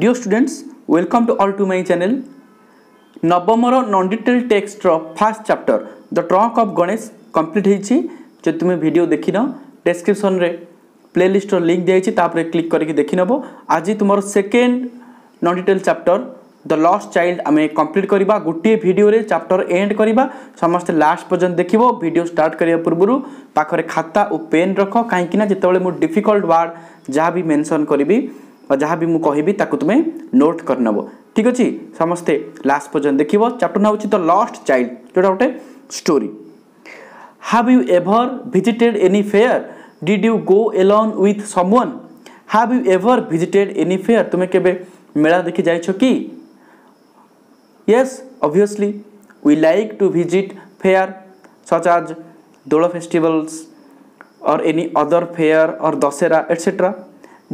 Dear students welcome to all to my channel নবমর non detail টেক্সটর first chapter the trunk of Ganesh complete হয়েছি যদি তুমি video দেখি ন ডেসক্রিপশনরে play লিষ্টর link দিয়েছি তাপরে ক্লিক করি দেখি নেব আজ তোমার second non detail chapter the lost child আমি কমপ্লিট করা গোটিয়ে ভিডিওরে চ্যাপ্টর এন্ড করা সমস্ত লাস্ট পর্যন্ত দেখব ভিডিও স্টার্ট করা পূর্ব পাখে খাতা ও পেন রখ কিনা যেতবে মু ডিফিকল্ট ওয়ার্ড যা বি মেনশন করবি जहाँ भी मुझे कहबी ताकि तुम्हें नोट कर नब ठीक अच्छे समस्ते लास्ट पर्यटन देख चैप्टर ना हो लस्ट चाइल्ड जो गोटे story have you ever visited any fair did you go alone with some have you ever visited any fair तुम्हें के मेला देखि जा कि yes obviously we like to visit fair such as Dol festivals और any other fair और Dussehra etcetera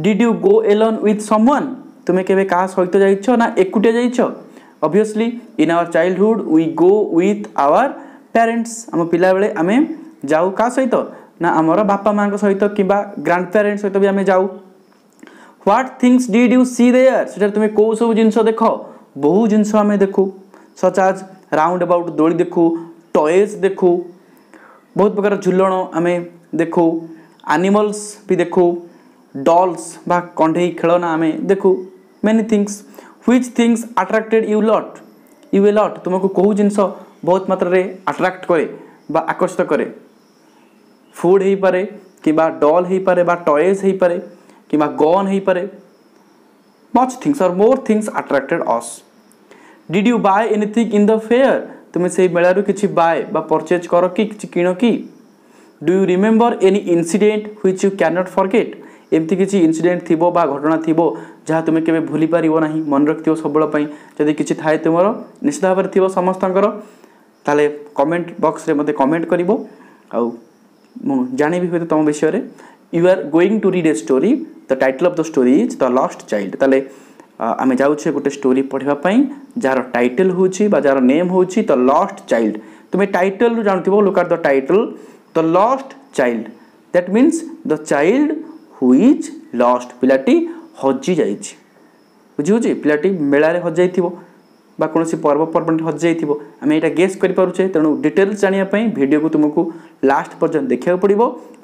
did you go alone with someone তুমি কেবে কাহা সহিত যাইছ না একুটিয়া যাইছ obviously in our childhood we go with our parents আম পিলাবেলে আমি যাও কাহা সহিত না আমার বাপা মা সহিত কিংবা গ্রান্ড প্যারেন্টস সহিত বি আমি যাও what things did you see there সেটা তুমি কেউ সব জিনিস দেখ বহু জিনিস আমি দেখু সচ আজ রাউন্ড আবাউট দোলি দেখু টয়েজ দেখু ବହୁତ ପ୍ରକାର ଝୁଲଣ ଆମେ ଦେଖୁ ଆନିମଲ୍ସ ବି ଦେଖୁ ডলস বা কণ্ঢেই খেলনা আমি দেখু many things which things attracted you lot you a lot তোমাকে কেউ জিনিস ବହୁତ ମାତ୍ରାରେ ଆଟ୍ରାକ୍ଟ କରେ ବା ଆକର୍ଷିତ କରେ ଫୁଡ଼୍ ହେଇପାରେ କିମ୍ବା ଡଲ୍ ହେଇପାରେ ବା ଟଏଜ୍ ହେଇପାରେ କିମ୍ବା ଗନ୍ ହେଇପାରେ much things or more things attracted us did you buy anything in the fair ତୁମେ ସେଇ ମେଳାରୁ କିଛି ବାଏ ବା ପରଚେଜ୍ କର କି କିଛି କିଣ କି do you remember any incident which you can not forget ଏମିତି କିଛି ଇନସିଡେଣ୍ଟ ଥିବ ବା ଘଟଣା ଥିବ ଯାହା ତୁମେ କେବେ ଭୁଲିପାରିବ ନାହିଁ ମନେ ରଖିଥିବ ସବୁବେଳେ ପାଇଁ ଯଦି କିଛି ଥାଏ ତୁମର ନିଶ୍ଚିତ ଭାବରେ ଥିବ ସମସ୍ତଙ୍କର ତାହେଲେ କମେଣ୍ଟ ବକ୍ସରେ ମୋତେ କମେଣ୍ଟ କରିବ ଆଉ ମୁଁ ଜାଣିବି ହୁଏତ ତୁମ ବିଷୟରେ you are going to read a story the title of the story is the lost child ତାହେଲେ ଆମେ ଯାଉଛେ ଗୋଟେ ଷ୍ଟୋରି ପଢ଼ିବା ପାଇଁ ଯାହାର ଟାଇଟଲ୍ ହେଉଛି ବା ଯାହାର ନେମ୍ ହେଉଛି ଦ ଲଷ୍ଟ ଚାଇଲ୍ଡ ତୁମେ ଟାଇଟଲ୍ରୁ ଜାଣୁଥିବ look at the title the lost child that means the child whose lost ପିଲାଟି ହଜିଯାଇଛି ବୁଝିହେଉଛି ପିଲାଟି ମେଳାରେ ହଜିଯାଇଥିବ বা କୌଣସି ପର୍ବପର୍ବାଣିରେ ହଜିଯାଇଥିବ ଆମେ ଏଇଟା ଗେସ୍ କରିପାରୁଛେ ତେଣୁ ଡିଟେଲ୍ସ ଜାଣିବା ପାଇଁ ଭିଡ଼ିଓକୁ ତୁମକୁ ଲାଷ୍ଟ ପର୍ଯ୍ୟନ୍ତ ଦେଖିବାକୁ ପଡ଼ିବ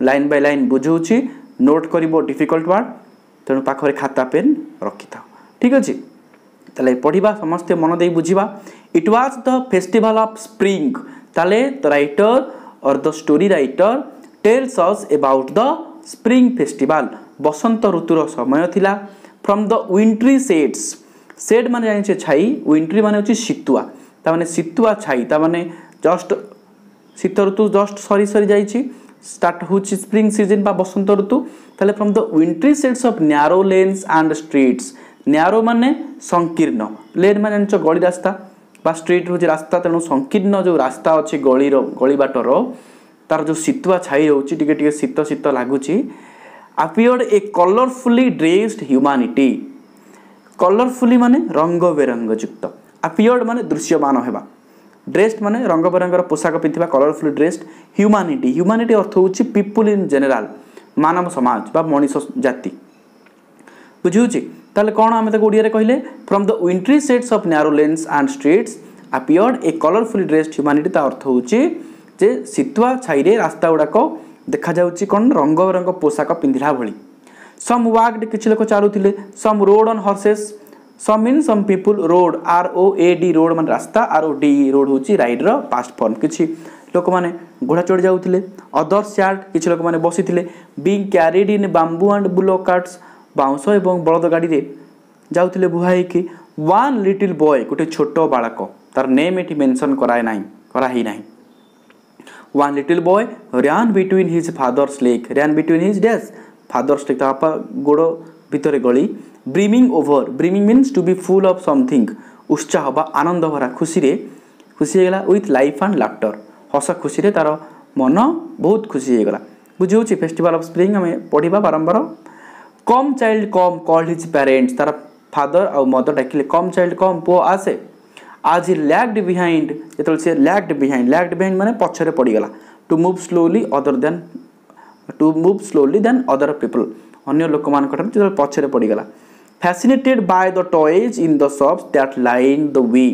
ଲାଇନ୍ ବାଇ ଲାଇନ୍ ବୁଝାଉଛି ନୋଟ୍ କରିବ ଡିଫିକଲ୍ଟ ୱାର୍ଡ଼ ତେଣୁ ପାଖରେ ଖାତା ପେନ୍ ରଖିଥାଉ ଠିକ୍ ଅଛି ତାହେଲେ ପଢ଼ିବା ସମସ୍ତେ ମନ ଦେଇ ବୁଝିବା it was the festival of spring ତାହେଲେ the writer or the story writer tells us about the spring festival বসন্ত ঋতুর সময় লা from the wintry sheds shed মানে জানিছে ছাই উইন্ট্রি মানে হচ্ছে শীতুয়া তা মানে শীতুয়া ছাই তা মানে জস্ট শীত ঋতু জস্ট সরি সরি যাইছি স্টার্ট হচ্ছে স্প্রিং সিজন বা বসন্ত ঋতু তাহলে from the wintry shades of narrow lanes and streets narrow মানে সংকীর্ণ লেন মানে জানিছ গলি রাস্তা বা স্ট্রিট হচ্ছে রাস্তা তেমন সংকীর্ণ যে রাস্তা অছি গলির গলি বাটর ତାର ଯେଉଁ ଶୀତୁଆ ଛାଇ ରହୁଛି ଟିକେ ଟିକେ ଶୀତ ଶୀତ ଲାଗୁଛି ଆପିଅର୍ଡ ଏ କଲରଫୁଲି ଡ୍ରେସ୍ଡ ହ୍ୟୁମାନିଟି କଲରଫୁଲି ମାନେ ରଙ୍ଗ ବେରଙ୍ଗଯୁକ୍ତ ଆପିଅର୍ଡ ମାନେ ଦୃଶ୍ୟମାନ ହେବା ଡ୍ରେସ୍ଡ ମାନେ ରଙ୍ଗ ବେରଙ୍ଗର ପୋଷାକ ପିନ୍ଧିବା କଲରଫୁଲି ଡ୍ରେସ୍ଡ ହ୍ୟୁମାନିଟି ହ୍ୟୁମାନିଟି ଅର୍ଥ ହେଉଛି ପିପୁଲ ଇନ୍ ଜେନେରାଲ ମାନବ ସମାଜ ବା ମଣିଷ ଜାତି ବୁଝିହେଉଛି ତାହେଲେ କ'ଣ ଆମେ ତାକୁ ଓଡ଼ିଆରେ କହିଲେ from the wintry sets of narrow lanes and streets appeared a colourfully dressed humanity ତା ଅର୍ଥ ହେଉଛି ଯେ ସିତୁଆ ଛାଇରେ ରାସ୍ତାଗୁଡ଼ାକ ଦେଖାଯାଉଛି କ'ଣ ରଙ୍ଗ ବେରଙ୍ଗ ପୋଷାକ ପିନ୍ଧିଲା ଭଳି ସମ୍ ୱାକ୍ଡ କିଛି ଲୋକ ଚାଲୁଥିଲେ some rode on horses some mean some people rode R O A D road ମାନେ ରାସ୍ତା ଆର୍ ଓ ଡି ରୋଡ୍ ହେଉଛି ରାଇଡ଼୍ର ପାଷ୍ଟ ଫର୍ମ କିଛି ଲୋକମାନେ ଘୋଡ଼ା ଚଢ଼ି ଯାଉଥିଲେ ଅଦର ସ୍ୟାର୍ଟ କିଛି ଲୋକମାନେ ବସିଥିଲେ being carried in bamboo and bullock carts ବାଉଁଶ ଏବଂ ବଳଦ ଗାଡ଼ିରେ ଯାଉଥିଲେ ବୁହା ହେଇକି ୱାନ୍ ଲିଟିଲ୍ ବୟ ଗୋଟେ ଛୋଟ ବାଳକ ତାର ନେମ୍ ଏଠି ମେନ୍ସନ୍ କରାଏ ନାହିଁ କରା ହେଇନାହିଁ one little boy ran between his father's leg ran between his dash father's leg তা গোড় ভিতরে গলি brimming over brimming means to be full of something উৎসাহ বা আনন্দ ভরা খুশিরে খুশি হয়েগলা উইথ লাইফ আন্ড লাফটর হস খুশিরে তার মন বহুত খুশি হয়েগলা বুঝি হচ্ছে ফেস্টিভাল অফ স্প্রিং আমি পড়া বারম্বার come child come call his parents তার ফাদর আউ মদর ডাকিলে কম চাইল্ড কম পুয় আসে আজ ই ল্যাগড বিহাইন্ড যেতবে সে ল্যাগড বিহাইন্ড ল্যাগড বিহাইন্ড মানে পছরে পড়িগলা to move slowly other than to move slowly than other people অন্য লোকমানଙ୍କଠାରୁ ଯେତେବେଳେ ପଛରେ ପଡ଼ିଗଲା fascinated by the toys in the shops that lined the way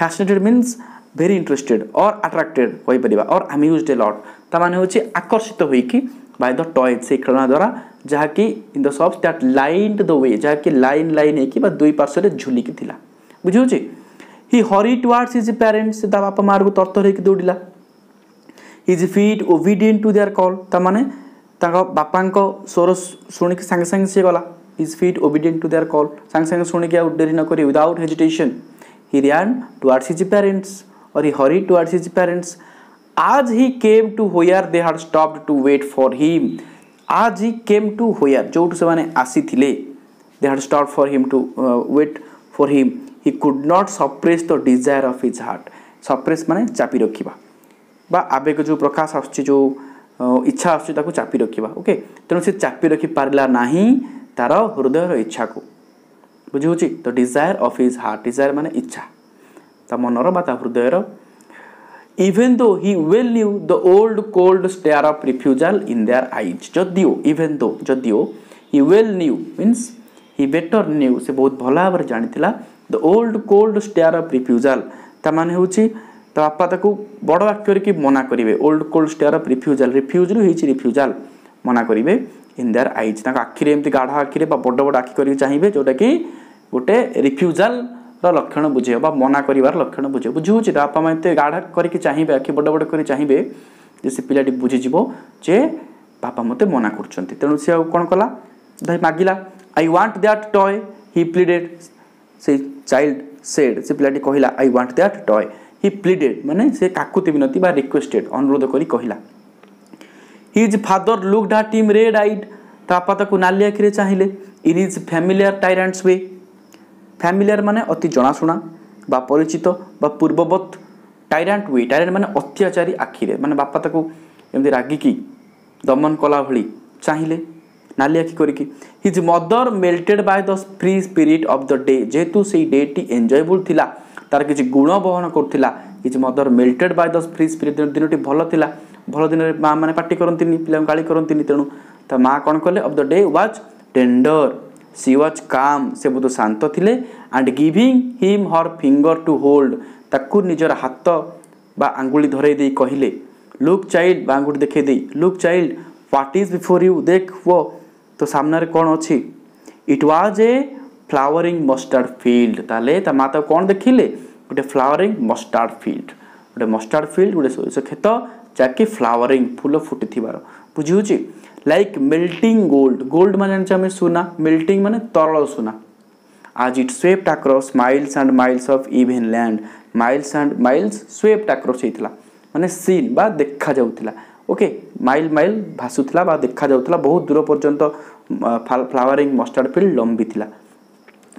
fascinated means very interested or attracted হয়েপারা or amused a lot তা মানে হচ্ছে আকর্ষিত হয়েকি by the toys সেই খেলনা দ্বারা যাকি in the shops that line the way যাকি line line হয়েকি বা দুই পার্শ্বরে ঝুলিকি লা বুঝি হচ্ছে he hurried towards his parents ତା ବାପା ମାଆକୁ ତରତର ହେଇକି ଦୌଡ଼ିଲା his feet obedient to their call ତାମାନେ ତାଙ୍କ ବାପାଙ୍କ ସ୍ୱର ଶୁଣିକି ସାଙ୍ଗେ ସାଙ୍ଗେ ସିଏ ଗଲା his feet obedient to their call ସାଙ୍ଗେ ସାଙ୍ଗେ ଶୁଣିକି ଆଉ ଡେରି ନ କରି without hesitation he ran towards his parents or he hurried towards his parents as he came to where they had stopped to wait for him as he came to होयर जोटू से as he they had stop for him to wait for him he could not suppress the desire of his heart suppress মানে চাপি রখিবা বা আবেগ ଯେଉଁ ପ୍ରକାଶ ଆସୁଛି ଯେଉଁ ଇଚ୍ଛା ଆସୁଛି ତାକୁ ଚାପି ରଖିବା ଓକେ ତେଣୁ ସେ ଚାପି ରଖିପାରିଲା ନାହିଁ ତା'ର ହୃଦୟର ଇଚ୍ଛାକୁ ବୁଝି ହେଉଛି ତ desire of his heart desire ମାନେ ଇଚ୍ଛା ତା ମନର ବା ତା ହୃଦୟର even though he well knew the old cold stare of refusal in their eyes ଯଦିଓ ଇଭେନ୍ ଦୋ ଯଦିଓ he well knew means he better knew ସେ ବହୁତ ଭଲ ଭାବରେ ଜାଣିଥିଲା the old cold stare of refusal ତା ମାନେ ହେଉଛି ତା ବାପା ତାକୁ ବଡ଼ ବାକ୍ୟ କରିକି ମନା କରିବେ old cold stare of refusal ରିଫ୍ୟୁଜ୍ରୁ ହେଇଛି ରିଫ୍ୟୁଜାଲ୍ ମନା କରିବେ ଇନ୍ ଦେୟାର ଆଇଜ୍ ତାଙ୍କ ଆଖିରେ ଏମିତି ଗାଢ଼ ଆଖିରେ ବା ବଡ଼ ବଡ଼ ଆଖି କରିକି ଚାହିଁବେ ଯେଉଁଟାକି ଗୋଟେ ରିଫ୍ୟୁଜାଲ୍ର ଲକ୍ଷଣ ବୁଝେଇବ ବା ମନା କରିବାର ଲକ୍ଷଣ ବୁଝେଇବ ବୁଝିହେଉଛି ତା ବାପା ମା ଏତେ ଗାଢ଼ କରିକି ଚାହିଁବେ ଆଖି ବଡ଼ ବଡ଼ କରି ଚାହିଁବେ ଯେ ସେ ପିଲାଟି ବୁଝିଯିବ ଯେ ବାପା ମୋତେ ମନା କରୁଛନ୍ତି ତେଣୁ ସେ ଆଉ କ'ଣ କଲା ଭାଇ ମାଗିଲା I want that toy he pleaded ସେଇ ଚାଇଲ୍ଡ ସେଡ୍ ସେ ପିଲାଟି କହିଲା I want that toy he pleaded ମାନେ ସେ କାକୁତି ବିନତି ବା ରିକ୍ୱେଷ୍ଟେଡ୍ ଅନୁରୋଧ କରି କହିଲା his father look at him red eyed ତା ବାପା ତାକୁ ନାଲି ଆଖିରେ ଚାହିଁଲେ in his familiar tyrant's way familiar ମାନେ ଅତି ଜଣାଶୁଣା ବା ପରିଚିତ ବା ପୂର୍ବବତ୍ ଟାଇରାଣ୍ଟ ୱେ ଟାଇରାଣ୍ଟ ମାନେ ଅତ୍ୟାଚାରୀ ଆଖିରେ ମାନେ ବାପା ତାକୁ ଏମିତି ରାଗିକି ଦମନ କଲା ଭଳି ଚାହିଁଲେ নালি আখি করিকি his mother melted by the free spirit of the day যেহেতু সেই ডেটি এনজয়েবল লা তার কিছু গুণ বহন করুলা his mother melted by the free spirit দিনটি ভালো লা ভালো দিনের মা মানে পাটি করতে পিলা গাড়ি করতে তেমন তা মা কণ কলে of the day was tender she was calm সে বহুত শান্ত লে and giving him her finger to hold তাকে নিজের হাত বা আঙ্গুলি ধরাই দিয়ে কহিলে লুক চাইল্ড বা আঙ্গুটি দেখে দেই look child what is before you দেখ ও તો સામનાર કોણ ଅଛି it was a flowering mustard field ତାହେଲେ ତା ମା ତାକୁ କ'ଣ ଦେଖିଲେ ଗୋଟେ ଫ୍ଲାୱରିଂ ମଷ୍ଟାର୍ଡ଼ ଫିଲ୍ଡ ଗୋଟେ ମଷ୍ଟାର୍ଡ଼ ଫିଲ୍ଡ ଗୋଟେ ସୋରିଷ କ୍ଷେତ ଯାହାକି ଫ୍ଲାୱରିଂ ଫୁଲ ଫୁଟିଥିବାର ବୁଝି ହେଉଛି ଲାଇକ୍ ମେଲ୍ଟିଂ ଗୋଲ୍ଡ ଗୋଲ୍ଡ ମାନେ ଜାଣିଛେ ଆମେ ସୁନା ମେଲ୍ଟିଂ ମାନେ ତରଳ ସୁନା as it swept across miles and miles of even land miles and miles swept across ହେଇଥିଲା ମାନେ ସିନ୍ ବା ଦେଖାଯାଉଥିଲା ওକେ ମାଇଲ ମାଇଲ ଭାସୁଥିଲା ବା ଦେଖାଯାଉଥିଲା ବହୁତ ଦୂର ପର୍ଯ୍ୟନ୍ତ ଫ୍ଲାୱାରିଂ ମଷ୍ଟାର୍ଡ଼ ଫିଲ୍ଡ ଲମ୍ବିଥିଲା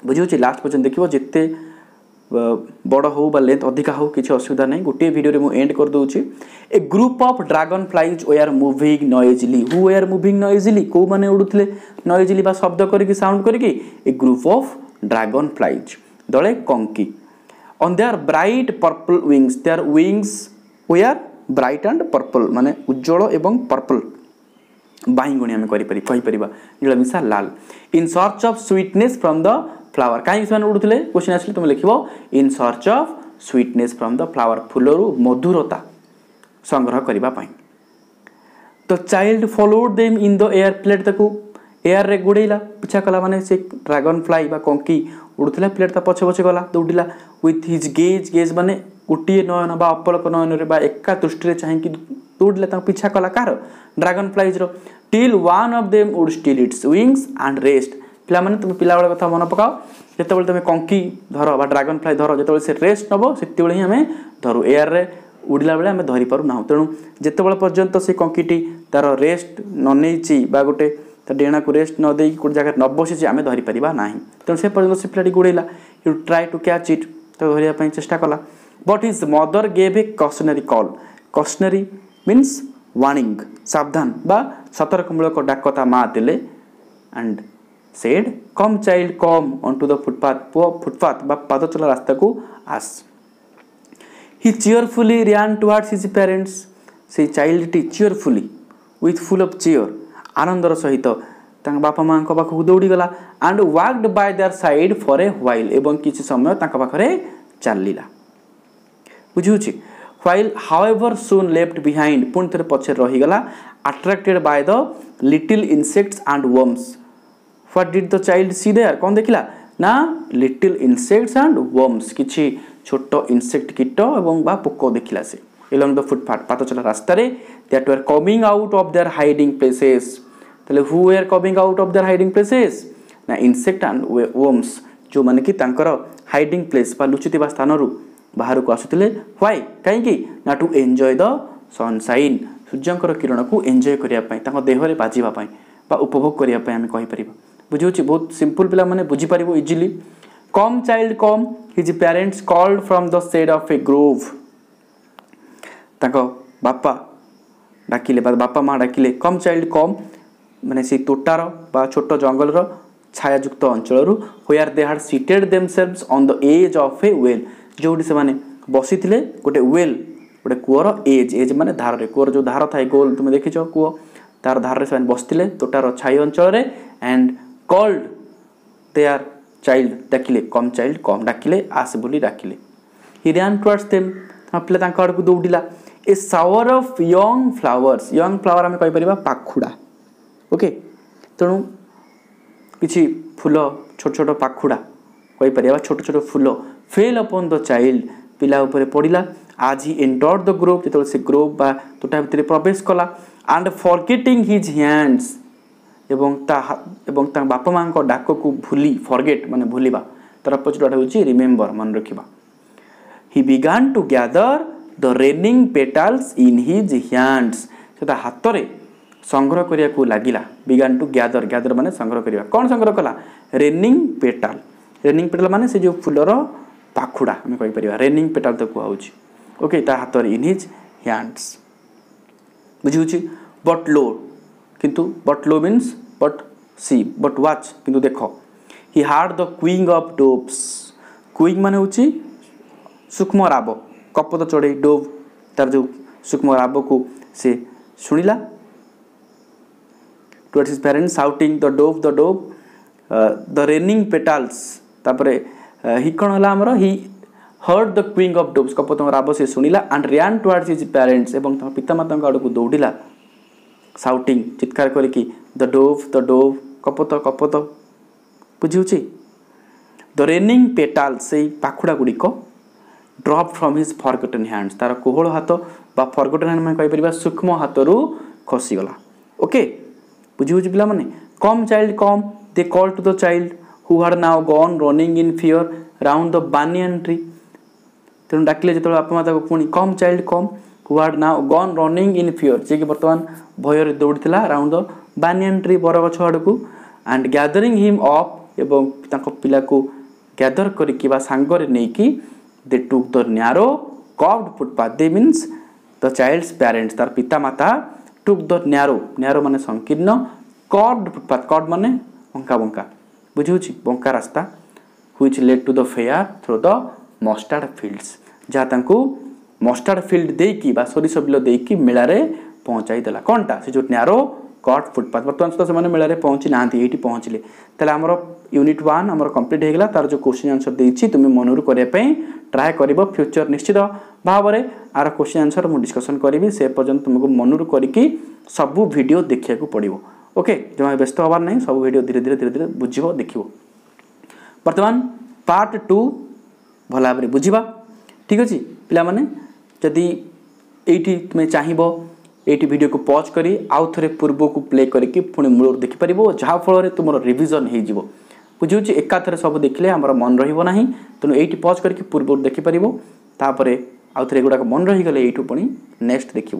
ବୁଝିହେଉଛି ଲାଷ୍ଟ ପର୍ଯ୍ୟନ୍ତ ଦେଖିବ ଯେତେ ବଡ଼ ହେଉ ବା ଲେନ୍ଥ ଅଧିକା ହେଉ କିଛି ଅସୁବିଧା ନାହିଁ ଗୋଟିଏ ଭିଡ଼ିଓରେ ମୁଁ ଏଣ୍ଡ କରିଦେଉଛି a group of dragonflies were moving noisily who were moving noisily କେଉଁମାନେ ଉଡ଼ୁଥିଲେ ନଏଜିଲି ବା ଶବ୍ଦ କରିକି ସାଉଣ୍ଡ କରିକି ଏ ଗ୍ରୁପ୍ ଅଫ୍ ଡ୍ରାଗନ୍ ଫ୍ଲାଇଜ୍ ଦଳେ କଙ୍କି on their bright purple wings their wings were bright and purple মানে উজ্জ্বল এবং পর্পল ବାଇଙ୍ଗଣୀ ଆମେ କରିପାରିବା କହିପାରିବା ନୀଳମିଶା ଲାଲ in search of sweetness from the flower କାହିଁକି ସେମାନେ ଉଡ଼ୁଥିଲେ କ୍ୱେଶ୍ଚିନ୍ ଆସିଲେ ତୁମେ ଲେଖିବ in search of sweetness from the flower ଫୁଲରୁ ମଧୁରତା ସଂଗ୍ରହ କରିବା ପାଇଁ the child followed them in the air plate ତାକୁ ଏୟାରରେ ଗୋଡ଼େଇଲା ପିଛା କଲା ମାନେ ସେ ଡ୍ରାଗନ୍ ଫ୍ଲାଇ ବା କଙ୍କି ଉଡ଼ୁଥିଲା ପିଲାଟି ତା ପଛେ ପଛେ ଗଲା ଦୌଡ଼ିଲା ୱିଥ୍ ହିଜ୍ ଗେଜ୍ ଗେଜ୍ ମାନେ ଗୋଟିଏ ନୟନ ବା ଅପଲକ ନୟନରେ ବା ଏକା ଦୃଷ୍ଟିରେ ଚାହିଁକି ଦୌଡ଼ିଲା ତାଙ୍କୁ ପିଛା କଲା କାହାର dragon ଫ୍ଲାଇଜ୍ର till one of them would still its wings and rest ପିଲାମାନେ ତୁମେ ପିଲାବେଳ କଥା ମନେ ପକାଅ ଯେତେବେଳେ ତୁମେ କଙ୍କି ଧର ବା ଡ୍ରାଗନ୍ ଫ୍ଲାଇ ଧର ଯେତେବେଳେ ସେ ରେଷ୍ଟ ନେବ ସେତେବେଳେ ହିଁ ଆମେ ଧରୁ ଏୟାରରେ ଉଡ଼ିଲା ବେଳେ ଆମେ ଧରିପାରୁନାହୁଁ ତେଣୁ ଯେତେବେଳେ ପର୍ଯ୍ୟନ୍ତ ସେ କଙ୍କିଟି ତା'ର ରେଷ୍ଟ ନ ନେଇଛି ବା ଗୋଟେ ତ ଡେଣାକୁ ରେଷ୍ଟ ନ ଦେଇକି ଗୋଟେ ଜାଗାରେ ନ ବସିଛି ଆମେ ଧରିପାରିବା ନାହିଁ ତେଣୁ ସେ ପର୍ଯ୍ୟନ୍ତ ସେ ପିଲାଟି ଗୋଡ଼େଇଲା you try to catch it ତାକୁ ଧରିବା ପାଇଁ ଚେଷ୍ଟା କଲା but his mother gave a cautionary call cautionary means warning ସାବଧାନ ବା ସତର୍କମୂଳକ ଡାକ ତା ମା ଦେଲେ and said come child come on to the footpath ପୁଅ ଫୁଟପାଥ ବା ପାଦଚଲା ରାସ୍ତାକୁ ଆସ he cheerfully ran towards his parents ସେଇ ଚାଇଲ୍ଡଟି cheerfully with full of cheer ଆନନ୍ଦର ସହିତ ତାଙ୍କ ବାପା ମାଆଙ୍କ ପାଖକୁ ଦୌଡ଼ିଗଲା and walked by their side for a while ଏବଂ କିଛି ସମୟ ତାଙ୍କ ପାଖରେ ଚାଲିଲା ବୁଝିହେଉଛି while however soon left behind ପୁଣି ଥରେ ପଛରେ ରହିଗଲା attracted by the little insects and worms what did the child see there କ'ଣ ଦେଖିଲା ନା ଲିଟିଲ୍ ଇନସେକ୍ଟସ୍ ଆଣ୍ଡ ୱର୍ମସ୍ କିଛି ଛୋଟ ଇନସେକ୍ଟ କୀଟ ଏବଂ ବା ପୋକ ଦେଖିଲା ସେ ଏଲଙ୍ଗ ଦ ଫୁଟପାଥ୍ ପାତଚଲା ରାସ୍ତାରେ that were coming out of their hiding places. Who were coming out of their hiding places? Now, insect and worms. जो मन की तंकर हाइडिंग प्लेस लुचि स्थान बाहर को आसुले व्वै कहीं ना टू एंजय द सनसाइन सूर्यंर किरण को एंजय करने देहरे बाजापी उपभोग करने कहींपर बुझे बहुत सिंपल पे मैंने बुझीपर easily come child come his parents called from the shade of a grove बापा ডাকিলে বা বাপা মা ডাকিলে কম চাইল্ড কম মানে সেই তোটার বা ছোট জঙ্গলর ছায়াযুক্ত অঞ্চলর where they had seated themselves on the edge of a well ଯେଉଁଠି ସେମାନେ ବସିଥିଲେ ଗୋଟେ ୱେଲ୍ ଗୋଟେ କୂଅର ଏଜ୍ ଏଜ୍ ମାନେ ଧାରରେ କୂଅର ଯେଉଁ ଧାର ଥାଏ ଗୋଲ୍ ତୁମେ ଦେଖିଛ କୂଅ ତାର ଧାରରେ ସେମାନେ ବସିଥିଲେ ତୋଟାର ଛାଇ ଅଞ୍ଚଳରେ and called De R child ଡାକିଲେ କମ୍ ଚାଇଲ୍ଡ କମ୍ ଡାକିଲେ ଆସ ବୋଲି ଡାକିଲେ ହି ରିଆନ୍ ଟୁଆର୍ଡସ୍ ଦେମ୍ ପିଲା ତାଙ୍କ ଆଡ଼କୁ ଦୌଡ଼ିଲା a shower of young flowers young flower ଆମେ କହିପାରିବା ପାଖୁଡ଼ା ଓକେ ତେଣୁ କିଛି ଫୁଲ ଛୋଟ ଛୋଟ ପାଖୁଡ଼ା କହିପାରିବା ଛୋଟ ଛୋଟ ଫୁଲ ଫେଲ୍ ଅପନ୍ ଦ ଚାଇଲ୍ଡ ପିଲା ଉପରେ ପଡ଼ିଲା ଆଜ୍ ହି ଏଣ୍ଟର୍ ଦ ଗ୍ରୋପ୍ ଯେତେବେଳେ ସେ ଗ୍ରୋପ୍ ବା ତୋଟା ଭିତରେ ପ୍ରବେଶ କଲା ଆଣ୍ଡ ଫର୍ଗେଟିଂ ହିଜ୍ ହ୍ୟାଣ୍ଡସ୍ ଏବଂ ତା ଏବଂ ତା ବାପା ମାଆଙ୍କ ଡାକକୁ ଭୁଲି ଫର୍ଗେଟ୍ ମାନେ ଭୁଲିବା ତାର ଅପୋଜିଟ୍ଟା ହେଉଛି ରିମେମ୍ବର ମନେ ରଖିବା he began to gather the raining petals in his hands से हाथ में संग्रह कर लगला विगान टू गैदर ग्यादर मानते संग्रह कौन संग्रह कला रेनिंग पेटाल रेनिंग पेटाल मान से जो फुलर पाखुड़ा आम कहीपर रेनिंग पेटाल तो कहुच ओके हाथ में इन हिज हैंडस बुझे बट लो किंतु but lo mean but see but watch कि देख he heard the cooing of doves cooing मान हूँ सूक्ष्म राब କପୋତ ଚଢ଼େଇ ଡୋଭ୍ ତା'ର ଯେଉଁ ସୂକ୍ଷ୍ମ ରାବକୁ ସେ ଶୁଣିଲା towards his parent shouting the dove the dove the raining petals ତାପରେ ହି କ'ଣ ହେଲା ଆମର ହି ହର୍ଡ଼ ଦ କ୍ୱିଙ୍ଗ ଅଫ୍ ଡୋଭ୍ସ କପୋତଙ୍କ ରାବ ସେ ଶୁଣିଲା and ran towards his parents ଏବଂ ତାଙ୍କ ପିତାମାତାଙ୍କ ଆଡ଼କୁ ଦୌଡ଼ିଲା ସାଉଟିଂ ଚିତ୍କାର କରିକି ଦ ଡୋଭ୍ ଦ ଡୋଭ୍ କପୋତ କପୋତ ବୁଝିହେଉଛି ଦ ରେନିଂ ପେଟାଲ୍ ସେଇ ପାଖୁଡ଼ା ଗୁଡ଼ିକ drop from his forgotten hands ତା'ର କୋହଳ ହାତ ବା ଫର୍ଗଟେନ୍ ହ୍ୟାଣ୍ଡ ମାନେ କହିପାରିବା ସୂକ୍ଷ୍ମ ହାତରୁ ଖସିଗଲା ଓକେ ବୁଝି ହେଉଛି ପିଲାମାନେ come child come they call to the child who had now gone running in fear round the banyan tree ତେଣୁ ଡାକିଲେ ଯେତେବେଳେ ବାପା ମା ତାକୁ ପୁଣି କମ୍ child come who had now gone running in fear ଯିଏକି ବର୍ତ୍ତମାନ ଭୟରେ ଦୌଡ଼ିଥିଲା ରାଉଣ୍ଡ ଦ ବାନିୟନ୍ ଟ୍ରି ବରଗଛ ଆଡ଼କୁ ଆଣ୍ଡ ଗ୍ୟାଦରିଂ ହିମ୍ ଅପ୍ ଏବଂ ତାଙ୍କ ପିଲାକୁ ଗ୍ୟାଦର କରିକି ବା ସାଙ୍ଗରେ ନେଇକି they took the narrow curved footpath they means the child's parents तार पितामाता टुक द न्यारो न्यारो मान संकीर्ण कर्ड फुटपाथ कर्ड मान बंका बंका बुझे बंका रास्ता which led to the fair through the mustard fields जहाँ मस्टार्ड फिल्ड देखिए सोरस बिल कि मेलें पहुँचाई देला कौनटा से जो न्यारो कर्ड फुटपाथ बर्तमान सुधा से मेलें पहुँची ना ये पहुँचिले तो आमर ୟୁନିଟ୍ ୱାନ୍ ଆମର କମ୍ପ୍ଲିଟ୍ ହୋଇଗଲା ତା'ର ଯେଉଁ କୋଶ୍ଚିନ୍ ଆନ୍ସର୍ ଦେଇଛି ତୁମେ ମନରୁ କରିବା ପାଇଁ ଟ୍ରାଏ କରିବ ଫ୍ୟୁଚର୍ ନିଶ୍ଚିତ ଭାବରେ ଆର କୋଶ୍ଚିନ୍ ଆନ୍ସର୍ ମୁଁ ଡିସ୍କସନ୍ କରିବି ସେ ପର୍ଯ୍ୟନ୍ତ ତୁମକୁ ମନରୁ କରିକି ସବୁ ଭିଡ଼ିଓ ଦେଖିବାକୁ ପଡ଼ିବ ଓକେ ଜମା ବ୍ୟସ୍ତ ହେବାର ନାହିଁ ସବୁ ଭିଡ଼ିଓ ଧୀରେ ଧୀରେ ଧୀରେ ଧୀରେ ବୁଝିବ ଦେଖିବ ବର୍ତ୍ତମାନ ପାର୍ଟ ଟୁ ଭଲ ଭାବରେ ବୁଝିବା ଠିକ୍ ଅଛି ପିଲାମାନେ ଯଦି ଏଇଠି ତୁମେ ଚାହିଁବ ଏଇଠି ଭିଡ଼ିଓକୁ ପଜ୍ କରି ଆଉ ଥରେ ପୂର୍ବକୁ ପ୍ଲେ କରିକି ପୁଣି ମୂଳରୁ ଦେଖିପାରିବ ଯାହାଫଳରେ ତୁମର ରିଭିଜନ୍ ହୋଇଯିବ बुझुच एका थे सब देखने आम मन रही तेणु ये पज कर पूर्व देखिपर तापर आउ थे गुड़ाक मन रहीगले यू पी नेक्ट देख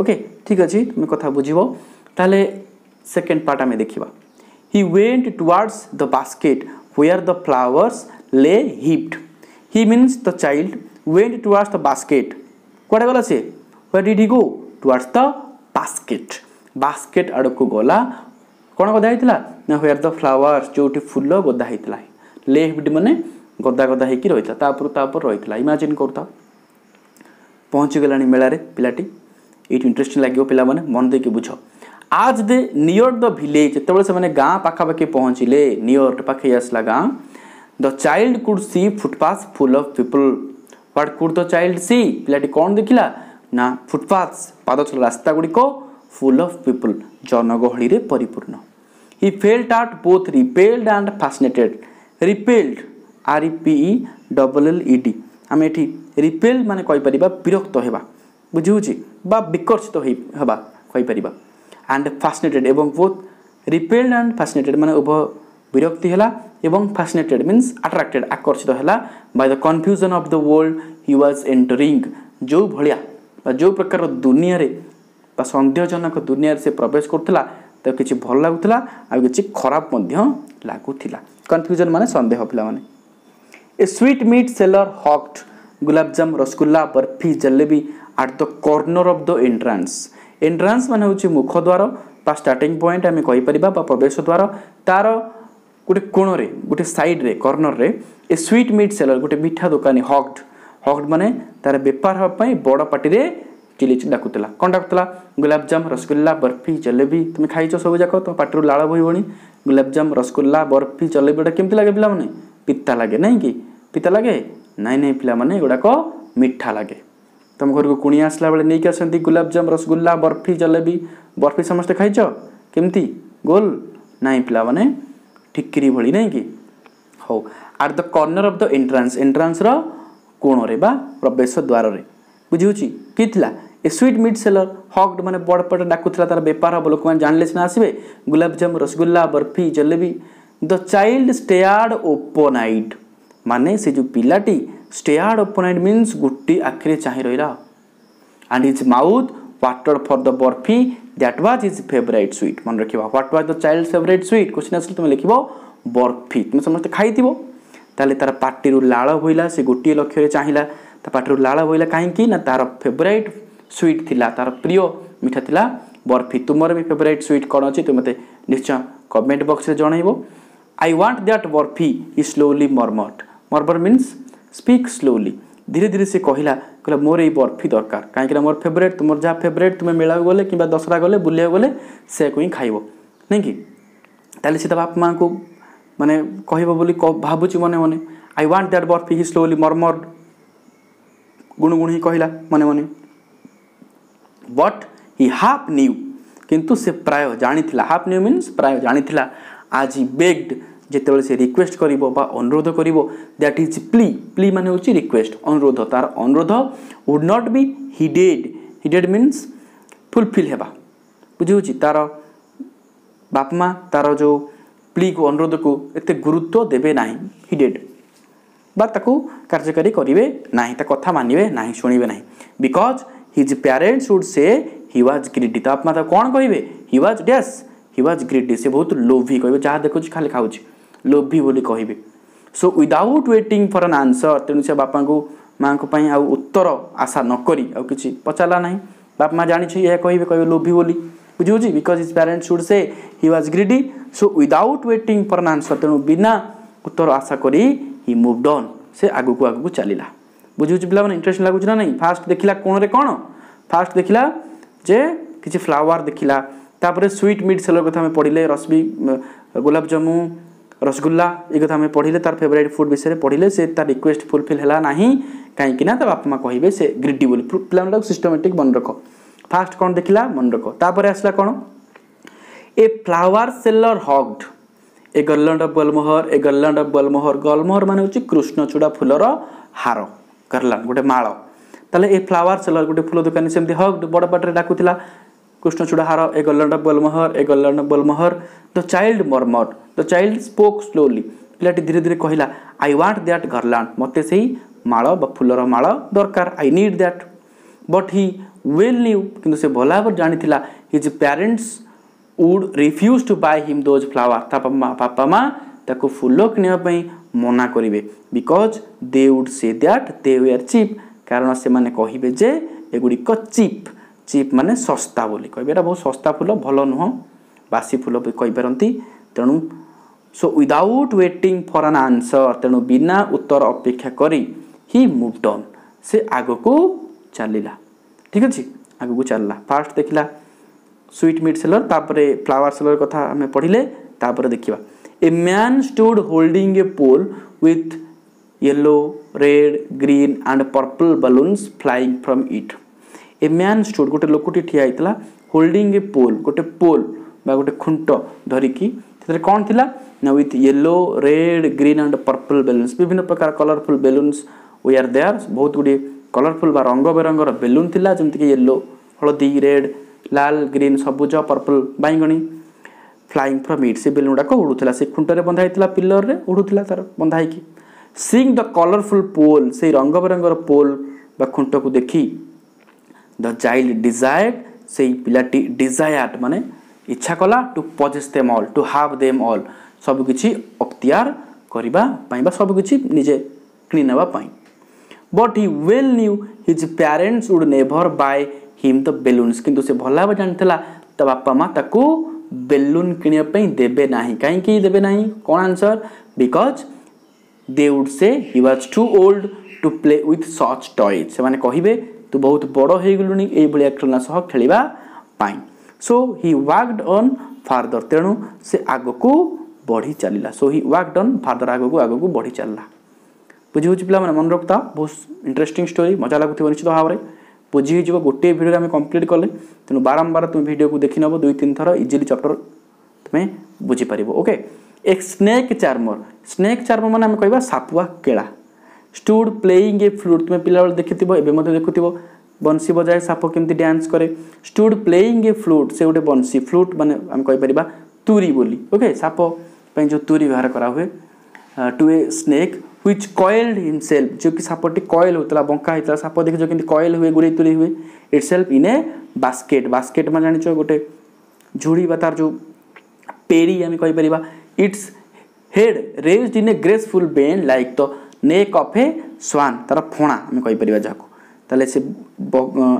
ओके ठीक अच्छे तुम्हें कथ बुझे सेकेंड पार्ट आम देखा he went towards the basket or the flowers lay heaped he means the child went towards the basket कड़े गला see where he go towards the basket basket आड़ को गला କ'ଣ ଗଦା ହେଇଥିଲା ନା ହ୍ୱେର୍ ଦ ଫ୍ଲାୱାର୍ସ ଯେଉଁଠି ଫୁଲ ଗଦା ହେଇଥିଲା ଲେଫ୍ଟ ମାନେ ଗଦା ଗଦା ହେଇକି ରହିଥିଲା ତାପରେ ତାପରେ ରହିଥିଲା ଇମାଜିନ୍ କରୁଥାଉ ପହଞ୍ଚିଗଲାଣି ମେଳାରେ ପିଲାଟି ଏଇଠି ଇଣ୍ଟରେଷ୍ଟିଂ ଲାଗିବ ପିଲାମାନେ ମନ ଦେଇକି ବୁଝ ଆଜ୍ ଦେ ନିୟର ଦ ଭିଲେଜ୍ ଯେତେବେଳେ ସେମାନେ ଗାଁ ପାଖାପାଖି ପହଞ୍ଚିଲେ ନିୟର ପାଖେଇ ଆସିଲା ଗାଁ the child could see footpath full of people what could the child see ପିଲାଟି କ'ଣ ଦେଖିଲା ନା ଫୁଟପାଥ୍ସ ପାଦଚଲା ରାସ୍ତାଗୁଡ଼ିକ ଫୁଲ୍ ଅଫ୍ ପିପୁଲ୍ ଜନଗହଳିରେ ପରିପୂର୍ଣ୍ଣ He felt at both repelled and fascinated. Repelled, R-E-P-E, double L-E-D. ଆମେ ଏଠି ରିପେଲ୍ ମାନେ କହିପାରିବା ବିରକ୍ତ ହେବା ବୁଝିହେଉଛି ବା ବିକର୍ଷିତ ହେଇ ହେବା କହିପାରିବା ଆଣ୍ଡ ଫାସିନେଟେଡ଼୍ ଏବଂ ବୋଥ୍ ରିପେଲ୍ଡ ଆଣ୍ଡ ଫାସିନେଟେଡ଼୍ ମାନେ ଉଭୟ ବିରକ୍ତି ହେଲା ଏବଂ ଫାସିନେଟେଡ଼୍ ମିନ୍ସ ଆଟ୍ରାକ୍ଟେଡ଼୍ ଆକର୍ଷିତ ହେଲା by the confusion of the world he was entering ଯେଉଁ ଭଳିଆ ବା ଯେଉଁ ପ୍ରକାର ଦୁନିଆରେ ବା ସନ୍ଦେହଜନକ ଦୁନିଆରେ ସେ ପ୍ରବେଶ କରୁଥିଲା ତାକୁ କିଛି ଭଲ ଲାଗୁଥିଲା ଆଉ କିଛି ଖରାପ ମଧ୍ୟ ଲାଗୁଥିଲା କନଫ୍ୟୁଜନ୍ ମାନେ ସନ୍ଦେହ ପିଲାମାନେ a sweetmeat seller hawked gulab jamun rasgulla barfi jalebi at the corner of the entrance entrance ମାନେ ହେଉଛି ମୁଖ ଦ୍ୱାର ବା ଷ୍ଟାର୍ଟିଂ ପଏଣ୍ଟ ଆମେ କହିପାରିବା ବା ପ୍ରବେଶ ଦ୍ୱାର ତା'ର ଗୋଟେ କୋଣରେ ଗୋଟେ ସାଇଡ଼୍ରେ କର୍ଣ୍ଣରରେ ଏ ସ୍ୱିଟ୍ ମିଟ୍ ସେଲର ଗୋଟେ ମିଠା ଦୋକାନୀ ହକ୍ଡ ହକ୍ଡ ମାନେ ତା'ର ବେପାର ହେବା ପାଇଁ ବଡ଼ ପାଟିରେ चिली डाक डाकुला कौन डाकुला गुलाबजाम रसगुल्ला बर्फी जलेबी तुम खाई सब जाक तुम पटर लाल बोई भाई गुलाबजाम रसगुल्ला बर्फी जलेबी गुटा केमती लगे पे पिता लगे नहीं कि पिता लगे ना नाई पाने गुड़ाक मीठा लगे तुम घर को कुणी आसला बेले नहीं आस गुलाबजाम रसगुल्ला बर्फी जलेबी बर्फी समस्ते खाई केमती गोल नाई पाने ठिकरी भाई नहीं कि how are the corner of the entrance entrance रोणरे बा प्रवेश द्वार बुझे कि ए स्वीट मिट सेलर हक्ड मैंने बड़ पेट डाकुला तार बेपार हम लोक मैंने जानले सीना आसवे gulab jamun rasgulla barfi jalebi the child stared open eyed माने से जो पिलाटी स्टेयार्ड ओपन आइट मीन्स गोटे आखिरे चाहे रहा and his mouth water for the barfi that was his favourite sweet मन रखा what was the child favourite sweet question आस तुम लिख बर्फी तुम समस्त खाई ତାହେଲେ ତାର ପାଟିରୁ ଲାଳ ବୋହିଲା ସେ ଗୋଟିଏ ଲକ୍ଷ୍ୟରେ ଚାହିଁଲା ତା ପାଟିରୁ ଲାଳ ବୋହିଲା କାହିଁକି ନା ସୁଇଟ୍ ଥିଲା ତା'ର ପ୍ରିୟ ମିଠା ଥିଲା ବର୍ଫି ତୁମର ବି ଫେଭରାଇଟ୍ ସୁଇଟ୍ କ'ଣ ଅଛି ତୁମେ ମୋତେ ନିଶ୍ଚୟ କମେଣ୍ଟ ବକ୍ସରେ ଜଣାଇବ I want that barfi he slowly murmured murmur means speak slowly ଧୀରେ ଧୀରେ ସେ କହିଲା କହିଲା ମୋର ଏଇ ବର୍ଫି ଦରକାର କାହିଁକିନା ମୋର ଫେଭରେଟ୍ ତୁମର ଯାହା ଫେଭରେଟ୍ ତୁମେ ମେଳାକୁ ଗଲେ କିମ୍ବା ଦଶହରା ଗଲେ ବୁଲିବାକୁ ଗଲେ ସେୟାକୁ ହିଁ ଖାଇବ ନାଇଁ କି ତାହେଲେ ସେ ତା ବାପା ମାଆଙ୍କୁ ମାନେ କହିବ ବୋଲି ଭାବୁଛି ମନେ ମନେ I want that barfi he slowly murmur ଗୁଣୁଗୁଣୁ ହିଁ କହିଲା ମନେ ମନେ ବଟ୍ ହି ହାଫ୍ ନ୍ୟୁ କିନ୍ତୁ ସେ ପ୍ରାୟ ଜାଣିଥିଲା ହାଫ୍ ନ୍ୟୁ ମିନ୍ସ ପ୍ରାୟ ଜାଣିଥିଲା ଆଜ୍ ହି ବେଗ୍ଡ ଯେତେବେଳେ ସେ ରିକ୍ୱେଷ୍ଟ କରିବ ବା ଅନୁରୋଧ କରିବ ଦ୍ୟାଟ୍ ଇଜ୍ ପ୍ଲି ପ୍ଲି ମାନେ ହେଉଛି ରିକ୍ୱେଷ୍ଟ ଅନୁରୋଧ ତା'ର ଅନୁରୋଧ would not be heeded heeded means fulfil ହେବା ବୁଝିହେଉଛି ତା'ର ବାପା ମା' ତା'ର ଯେଉଁ ପ୍ଲିକୁ ଅନୁରୋଧକୁ ଏତେ ଗୁରୁତ୍ୱ ଦେବେ ନାହିଁ ହିଡେଡ୍ ବା ତାକୁ କାର୍ଯ୍ୟକାରୀ କରିବେ ନାହିଁ ତା କଥା ମାନିବେ ନାହିଁ ଶୁଣିବେ ନାହିଁ because his parents would say he was greedy तो आप कौन कहे he was dash he was greedy से बहुत लोभी कह देखु खाली खाऊ लोभी बोली कहे so without waiting for an answer तेणु से बापा को माँ को उत्तर आशा नक आज पचारा ना बाप माँ जाणी ये कह कह लोभी बोली बुझे because his parents would say he was greedy so without waiting for an answer तेणु बिना उत्तर आशा कर ही मुवडन से आगक आगक चलला ବୁଝିବୁଝି ପିଲାମାନେ ଇଣ୍ଟରେଷ୍ଟ ଲାଗୁଛି ନା ନାହିଁ ଫାଷ୍ଟ ଦେଖିଲା କୋଣରେ କ'ଣ ଫାଷ୍ଟ ଦେଖିଲା ଯେ କିଛି ଫ୍ଲାୱାର ଦେଖିଲା ତାପରେ ସୁଇଟ୍ ମିଟ୍ ସେଲର କଥା ଆମେ ପଢ଼ିଲେ ରସବି ଗୋଲାପଜାମୁ ରସଗୁଲ୍ଲା ଏ କଥା ଆମେ ପଢ଼ିଲେ ତାର ଫେଭରାଇଟ୍ ଫୁଡ଼୍ ବିଷୟରେ ପଢ଼ିଲେ ସେ ତା ରିକ୍ୱେଷ୍ଟ ଫୁଲଫିଲ୍ ହେଲା ନାହିଁ କାହିଁକିନା ତା ବାପା ମା' କହିବେ ସେ ଗ୍ରିଡ଼ି ବୋଲି ପିଲାମାନଙ୍କୁ ସିଷ୍ଟମେଟିକ୍ ମନେ ରଖ ଫାଷ୍ଟ କ'ଣ ଦେଖିଲା ମନେ ରଖ ତାପରେ ଆସିଲା କ'ଣ ଏ ଫ୍ଲାୱାର ସେଲର ହଗ୍ଡ ଏ garland of gulmohur a garland of ଗଲମୋହର ଗଲମୋହର ମାନେ ହେଉଛି କୃଷ୍ଣଚୂଡ଼ା ଫୁଲର ହାର garland gote mala tale ei flower seller gote phulo dokani semti hugged bada badre dakutila krishna chudahar a garland of balmohar a garland of balmohar the child murmured the child spoke slowly ପିଲାଟି ଧୀରେ ଧୀରେ କହିଲା I want that ଗାର୍ଲାଣ୍ଡ ମୋତେ ସେଇ ମାଳ ବା ଫୁଲର ମାଳ ଦରକାର I need that but he well knew କିନ୍ତୁ ସେ ଭଲ ଭାବରେ ଜାଣିଥିଲା his parents would refuse to buy him those flower ତା ବାପା ମା' ତାକୁ ଫୁଲ କିଣିବା ପାଇଁ মনা করবে because they would say that they were cheap কারণ সে কে যে এগুড়িক চিপ চিপ মানে শস্তা বলে কে এটা বহু শস্তা ফুল ভাল নুহ বাসি ফুল কইপারতি তেমন so without waiting for an answer তেম বিনা উত্তর অপেক্ষা করে হি মুভ ডন সে আগকু চালিলা ঠিক আছে আগকু চালিলা ফার্স্ট দেখিলা সুইট মিট সেলর তাপরে ফ্লাওয়ার সেলর কথা আমি পড়লে তাপরে দেখিবা A man stood holding a pole with yellow, red, green and purple balloons flying from it. A man stood गोटे लोकटी ठिया ହେଇଥିଲା holding a pole गोटे pole ବା ଗୋଟେ ଖୁଣ୍ଟ ଧରିକି ସେଥିରେ କ'ଣ ଥିଲା ନା with yellow red green and purple balloons ବିଭିନ୍ନ ପ୍ରକାର colourful balloons we are there ବହୁତ ଗୁଡ଼ିଏ କଲରଫୁଲ୍ ବା ରଙ୍ଗ ବେରଙ୍ଗର ବେଲୁନ୍ ଥିଲା ଯେମିତିକି ୟେଲୋ ହଳଦୀ ରେଡ୍ ଲାଲ ଗ୍ରୀନ୍ ସବୁଜ ପର୍ପଲ୍ ବାଇଗଣୀ ଫ୍ଲାଇଂ ଫ୍ରମ୍ ଇଟ୍ ସେ ବେଲୁନ୍ ଗୁଡ଼ାକ ଉଡ଼ୁଥିଲା ସେ ଖୁଣ୍ଟରେ ବନ୍ଧା ହେଇଥିଲା ପିଲରରେ ଉଡ଼ୁଥିଲା ତା'ର ବନ୍ଧା ହେଇକି ସିଂ ଦ କଲରଫୁଲ୍ ପୋଲ୍ ସେଇ ରଙ୍ଗ ବେରଙ୍ଗର ପୋଲ୍ ବା ଖୁଣ୍ଟକୁ ଦେଖି ଦ ଚାଇଲ୍ଡ ଡିଜାୟାର୍ଡ ସେଇ ପିଲାଟି ଡିଜାୟାର୍ଡ ମାନେ ଇଚ୍ଛା କଲା to possess them all to have them all ସବୁକିଛି ଅକ୍ତିଆର କରିବା ପାଇଁ ବା ସବୁକିଛି ନିଜେ କିଣି ନେବା ପାଇଁ but he well knew his parents would never buy him the balloons କିନ୍ତୁ ସେ ଭଲ ଭାବେ ଜାଣିଥିଲା ତା ବାପା ମା ତାକୁ ବେଲୁନ୍ କିଣିବା ପାଇଁ ଦେବେ ନାହିଁ କାହିଁକି ଦେବେ ନାହିଁ କ'ଣ answer because they would say he was too old to play with such toys ସେମାନେ କହିବେ ତୁ ବହୁତ ବଡ଼ ହେଇଗଲୁଣି ଏଇଭଳିଆ ଖେଳନା ସହ ଖେଳିବା ପାଇଁ so he walked on farther ତେଣୁ ସେ ଆଗକୁ ବଢ଼ି ଚାଲିଲା so he walked on farther ଆଗକୁ ଆଗକୁ ବଢ଼ି ଚାଲିଲା ବୁଝି ହେଉଛି ପିଲାମାନେ ମନେ ରଖୁଥା ବହୁତ ଇଣ୍ଟରେଷ୍ଟିଂ ଷ୍ଟୋରି ମଜା ଲାଗୁଥିବ ନିଶ୍ଚିତ ଭାବରେ ବୁଝି ହେଇଯିବ ଗୋଟିଏ ଭିଡ଼ିଓରେ ଆମେ କମ୍ପ୍ଲିଟ୍ କଲେ ତେଣୁ ବାରମ୍ବାର ତୁମେ ଭିଡ଼ିଓକୁ ଦେଖିନେବ ଦୁଇ ତିନି ଥର ଇଜିଲି ଚାପ୍ଟର ତୁମେ ବୁଝିପାରିବ okay a snake charmer snake charmer ମାନେ ଆମେ କହିବା ସାପୁଆ କେଳା ଷ୍ଟୁଡ୍ ପ୍ଲେଇଙ୍ଗ ଏ ଫ୍ଲୁଟ୍ ତୁମେ ପିଲାବେଳେ ଦେଖିଥିବ ଏବେ ମଧ୍ୟ ଦେଖୁଥିବ ବଂଶୀ ବଜାଏ ସାପ କେମିତି ଡ୍ୟାନ୍ସ କରେ ଷ୍ଟୁଡ୍ ପ୍ଲେଇଙ୍ଗ ଏ ଫ୍ଲୁଟ୍ ସେ ଗୋଟେ ବଂଶୀ ଫ୍ଲୁଟ୍ ମାନେ ଆମେ କହିପାରିବା ତୁରୀ ବୋଲି ଓକେ ସାପ ପାଇଁ ଯେଉଁ ତୁରୀ ବ୍ୟବହାର କରାହୁଏ to a snake which coiled himself ଯେଉଁକି ସାପଟି କଏଲ୍ ହେଉଥିଲା ବଙ୍କା ହେଇଥିଲା ସାପ ଦେଖିଛ କେମିତି କଏଲ୍ ହୁଏ ଗୁରେଇ ତୁଲେଇ ହୁଏ itself in a basket basket ମାନେ ଜାଣିଛ ଗୋଟେ ଝୁଡ଼ି ବା ତାର ଯେଉଁ ପେରି ଆମେ କହିପାରିବା its head raised in a graceful bend like the neck of a swan ତାର ଫଣା ଆମେ କହିପାରିବା ଯାହାକୁ ତାହେଲେ ସେ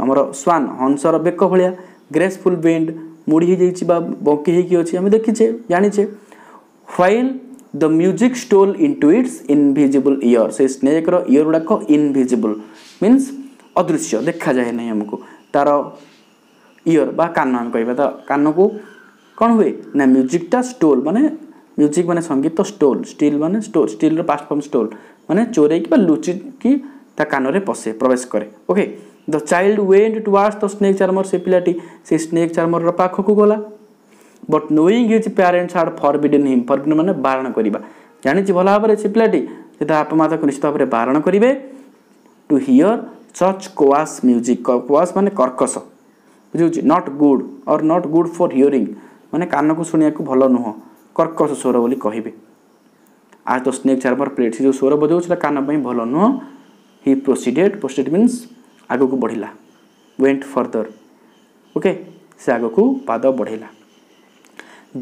ଆମର ସ୍ୱାନ୍ ହଂସର ବେକ ଭଳିଆ ଗ୍ରେସଫୁଲ୍ ବେଣ୍ଡ ମୁଢ଼ି ହେଇଯାଇଛି ବା ବଙ୍କି ହେଇକି ଅଛି ଆମେ ଦେଖିଛେ ଜାଣିଛେ while the music stole into its invisible ear সেই স্নেকর ইয়র গুড়াক ইনভিজিবল মিন্স অদৃশ্য দেখা যায় না আমাকে তার ইয়র বা কান আমি কহবা তো কানকু কণ হুয়ে না মিউজিকটা স্টোল মানে মিউজিক মানে সঙ্গীত স্টোল স্টিল মানে স্টোল স্টিলর পাস্ট ফর্ম স্টোল মানে চোরাইকি বা লুচিকি তা কানরে পশে প্রবেশ করে okay the child went towards the snake charmer সে পিলাটি সেই স্নেক চার্মর পাখকু গলা but knowing his parents had forbidden him forbidden मैंने बारण करवा जानी भल भाव से पिलाटी बाप माता को निश्चित भाव बारण करेंगे टू हियर चर्च कोआस म्यूजिक कोआस मान कर्कस बुझे नट गुड और नट गुड फर हिअरी मैंने कान को शुणा को भल नुह कर्कस स्वर बोली कहे आज तो स्नेक चार मोर प्लेट से जो स्वर बजाऊ कानी भल नुह हि प्रोसीडेड प्रोसीड मीन आग को बढ़ला वेन्ट फर्दर ओके से आग को पाद बढ़ेला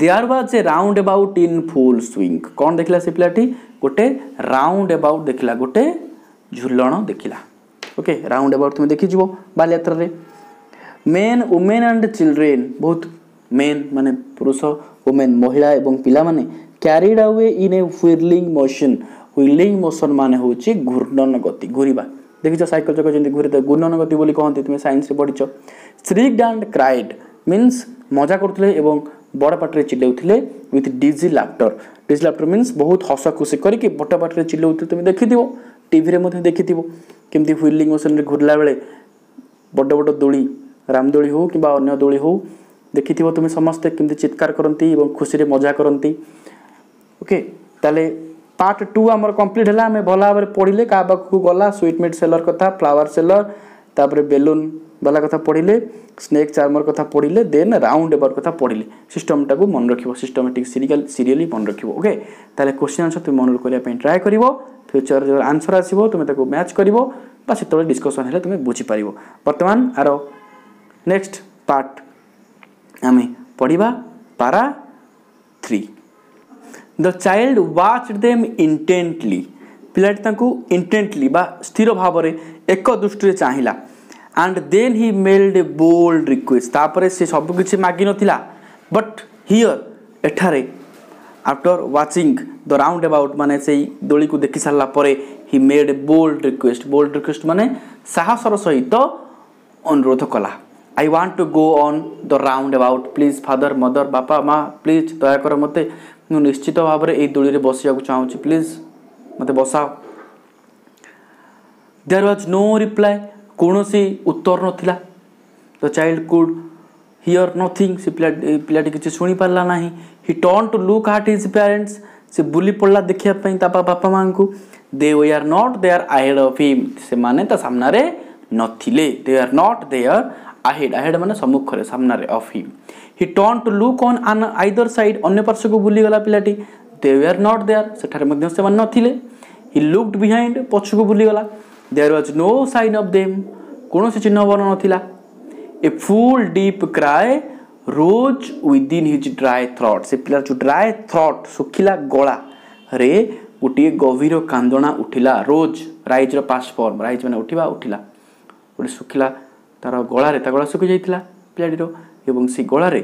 there was a roundabout in full swing କ'ଣ ଦେଖିଲା ସେ ପିଲାଟି ଗୋଟେ ରାଉଣ୍ଡ ଏବାଉଟ୍ ଦେଖିଲା ଗୋଟେ ଝୁଲଣ ଦେଖିଲା ଓକେ ରାଉଣ୍ଡ ଏବାଉଟ୍ ତୁମେ ଦେଖିଯିବ ବାଲିଯାତ୍ରାରେ ମେନ୍ ଓମେନ୍ ଆଣ୍ଡ ଚିଲଡ୍ରେନ୍ ବହୁତ ମେନ୍ ମାନେ ପୁରୁଷ ଓମେନ୍ ମହିଳା ଏବଂ ପିଲାମାନେ carried away in a whirling motion whirling motion ମାନେ ହେଉଛି ଘୂର୍ଣ୍ଣନ ଗତି ଘୁରିବା ଦେଖିଛ ସାଇକେଲ ଚକ ଯେମିତି ଘୁରିଥାଏ ଘୂର୍ଣ୍ଣନ ଗତି ବୋଲି କହନ୍ତି ତୁମେ ସାଇନ୍ସରେ ପଢ଼ିଛ ଶ୍ରିଗ୍ଡ ଆଣ୍ଡ କ୍ରାଇଡ୍ ମିନ୍ସ ମଜା କରୁଥିଲେ ଏବଂ ବଡ଼ ପାଟିରେ ଚିଲାଉଥିଲେ with dizzy laughter dizzy laughter means ବହୁତ ହସ ଖୁସି କରିକି ବଡ଼ ପାଟିରେ ଚିଲାଉଥିଲେ ତୁମେ ଦେଖିଥିବ ଟିଭିରେ ମଧ୍ୟ ଦେଖିଥିବ କେମିତି ହ୍ୱିଲିଂ ମେସିନ୍ରେ ଘୁରିଲା ବେଳେ ବଡ଼ ବଡ଼ ଦୋଳି ରାମଦୋଳି ହେଉ କିମ୍ବା ଅନ୍ୟ ଦୋଳି ହେଉ ଦେଖିଥିବ ତୁମେ ସମସ୍ତେ କେମିତି ଚିତ୍କାର କରନ୍ତି ଏବଂ ଖୁସିରେ ମଜା କରନ୍ତି ଓକେ ତାହେଲେ ପାର୍ଟ ଟୁ ଆମର କମ୍ପ୍ଲିଟ୍ ହେଲା ଆମେ ଭଲ ଭାବରେ ପଢ଼ିଲେ କାହା ପାଖକୁ ଗଲା ସୁଇଟ୍ ମିଟ୍ ସେଲର୍ କଥା ଫ୍ଲାୱାର୍ ସେଲର୍ ତାପରେ ବେଲୁନ୍ ବାଲା କଥା ପଢ଼ିଲେ ସ୍ନେକ୍ ଚାର୍ମର କଥା ପଢ଼ିଲେ ଦେନ୍ ରାଉଣ୍ଡ ଏବାର କଥା ପଢ଼ିଲେ ସିଷ୍ଟମଟାକୁ ମନେ ରଖିବ ସିଷ୍ଟମେଟିକ୍ ସିରିଆଲ ସିରିଆଲି ମନେ ରଖିବ ଓକେ ତାହେଲେ କୋଶ୍ଚିନ୍ ଆନ୍ସର ତୁମେ ମନେ କରିବା ପାଇଁ ଟ୍ରାଏ କରିବ ଫ୍ୟୁଚର ଯେଉଁ ଆନ୍ସର ଆସିବ ତୁମେ ତାକୁ ମ୍ୟାଚ୍ କରିବ ବା ସେତେବେଳେ ଡିସ୍କସନ୍ ହେଲେ ତୁମେ ବୁଝିପାରିବ ବର୍ତ୍ତମାନ ଆର ନେକ୍ସଟ ପାର୍ଟ ଆମେ ପଢ଼ିବା para three the child watched them intently পিলাটি তাঁকু ইন্টেন্টলি বা স্থির ভাবে এক দৃষ্টি চাহিলা and then he made a bold request ତାପରେ ସେ ସବୁକିଛି ମାଗିନଥିଲା ବଟ୍ ହିଅର୍ ଏଠାରେ after watching the roundabout ମାନେ ସେଇ ଦୋଳିକୁ ଦେଖିସାରିଲା ପରେ he made a bold request bold request ମାନେ ସାହସର ସହିତ ଅନୁରୋଧ କଲା I want to go on the roundabout please father mother ବାପା ମାଆ ପ୍ଲିଜ୍ ଦୟାକର ମୋତେ ମୁଁ ନିଶ୍ଚିତ ଭାବରେ ଏଇ ଦୋଳିରେ ବସିବାକୁ ଚାହୁଁଛି ପ୍ଲିଜ୍ ମୋତେ ବସାଅ ଦେର୍ ୱାଜ୍ ନୋ ରିପ୍ଲାଏ कौन सी उत्तर नाला the child could hear nothing से पाटी किसी शुणीपारा ना he turn to look at his parents से बुले पड़ा देखापी बापा माँ को they were not they are ahead of him से मैंने सामने नथिले are not they are ahead ahead मैंने सम्मुखें सामन of him he turn to look on on either side अन्न पार्श्व को बुलीगला पिलाटी they are not they are से नी लुक्ड बिहैंड पक्ष को बुलीगला there was no sign of them କୌଣସି ଚିହ୍ନବର୍ଣ୍ଣ ନଥିଲା a full deep cry rose within his dry throat ସେ ପିଲାର ଯେଉଁ ଡ୍ରାଏ ଥ୍ରଟ୍ ଶୁଖିଲା ଗଳାରେ ଗୋଟିଏ ଗଭୀର କାନ୍ଦଣା ଉଠିଲା ରୋଜ୍ ରାଇଜ୍ର ପାସ୍ ଫର୍ମ ରାଇଜ୍ ମାନେ ଉଠିବା ଉଠିଲା ଗୋଟେ ଶୁଖିଲା ତା'ର ଗଳାରେ ତା ଗଳା ଶୁଖିଯାଇଥିଲା ପିଲାଟିର ଏବଂ ସେ ଗଳାରେ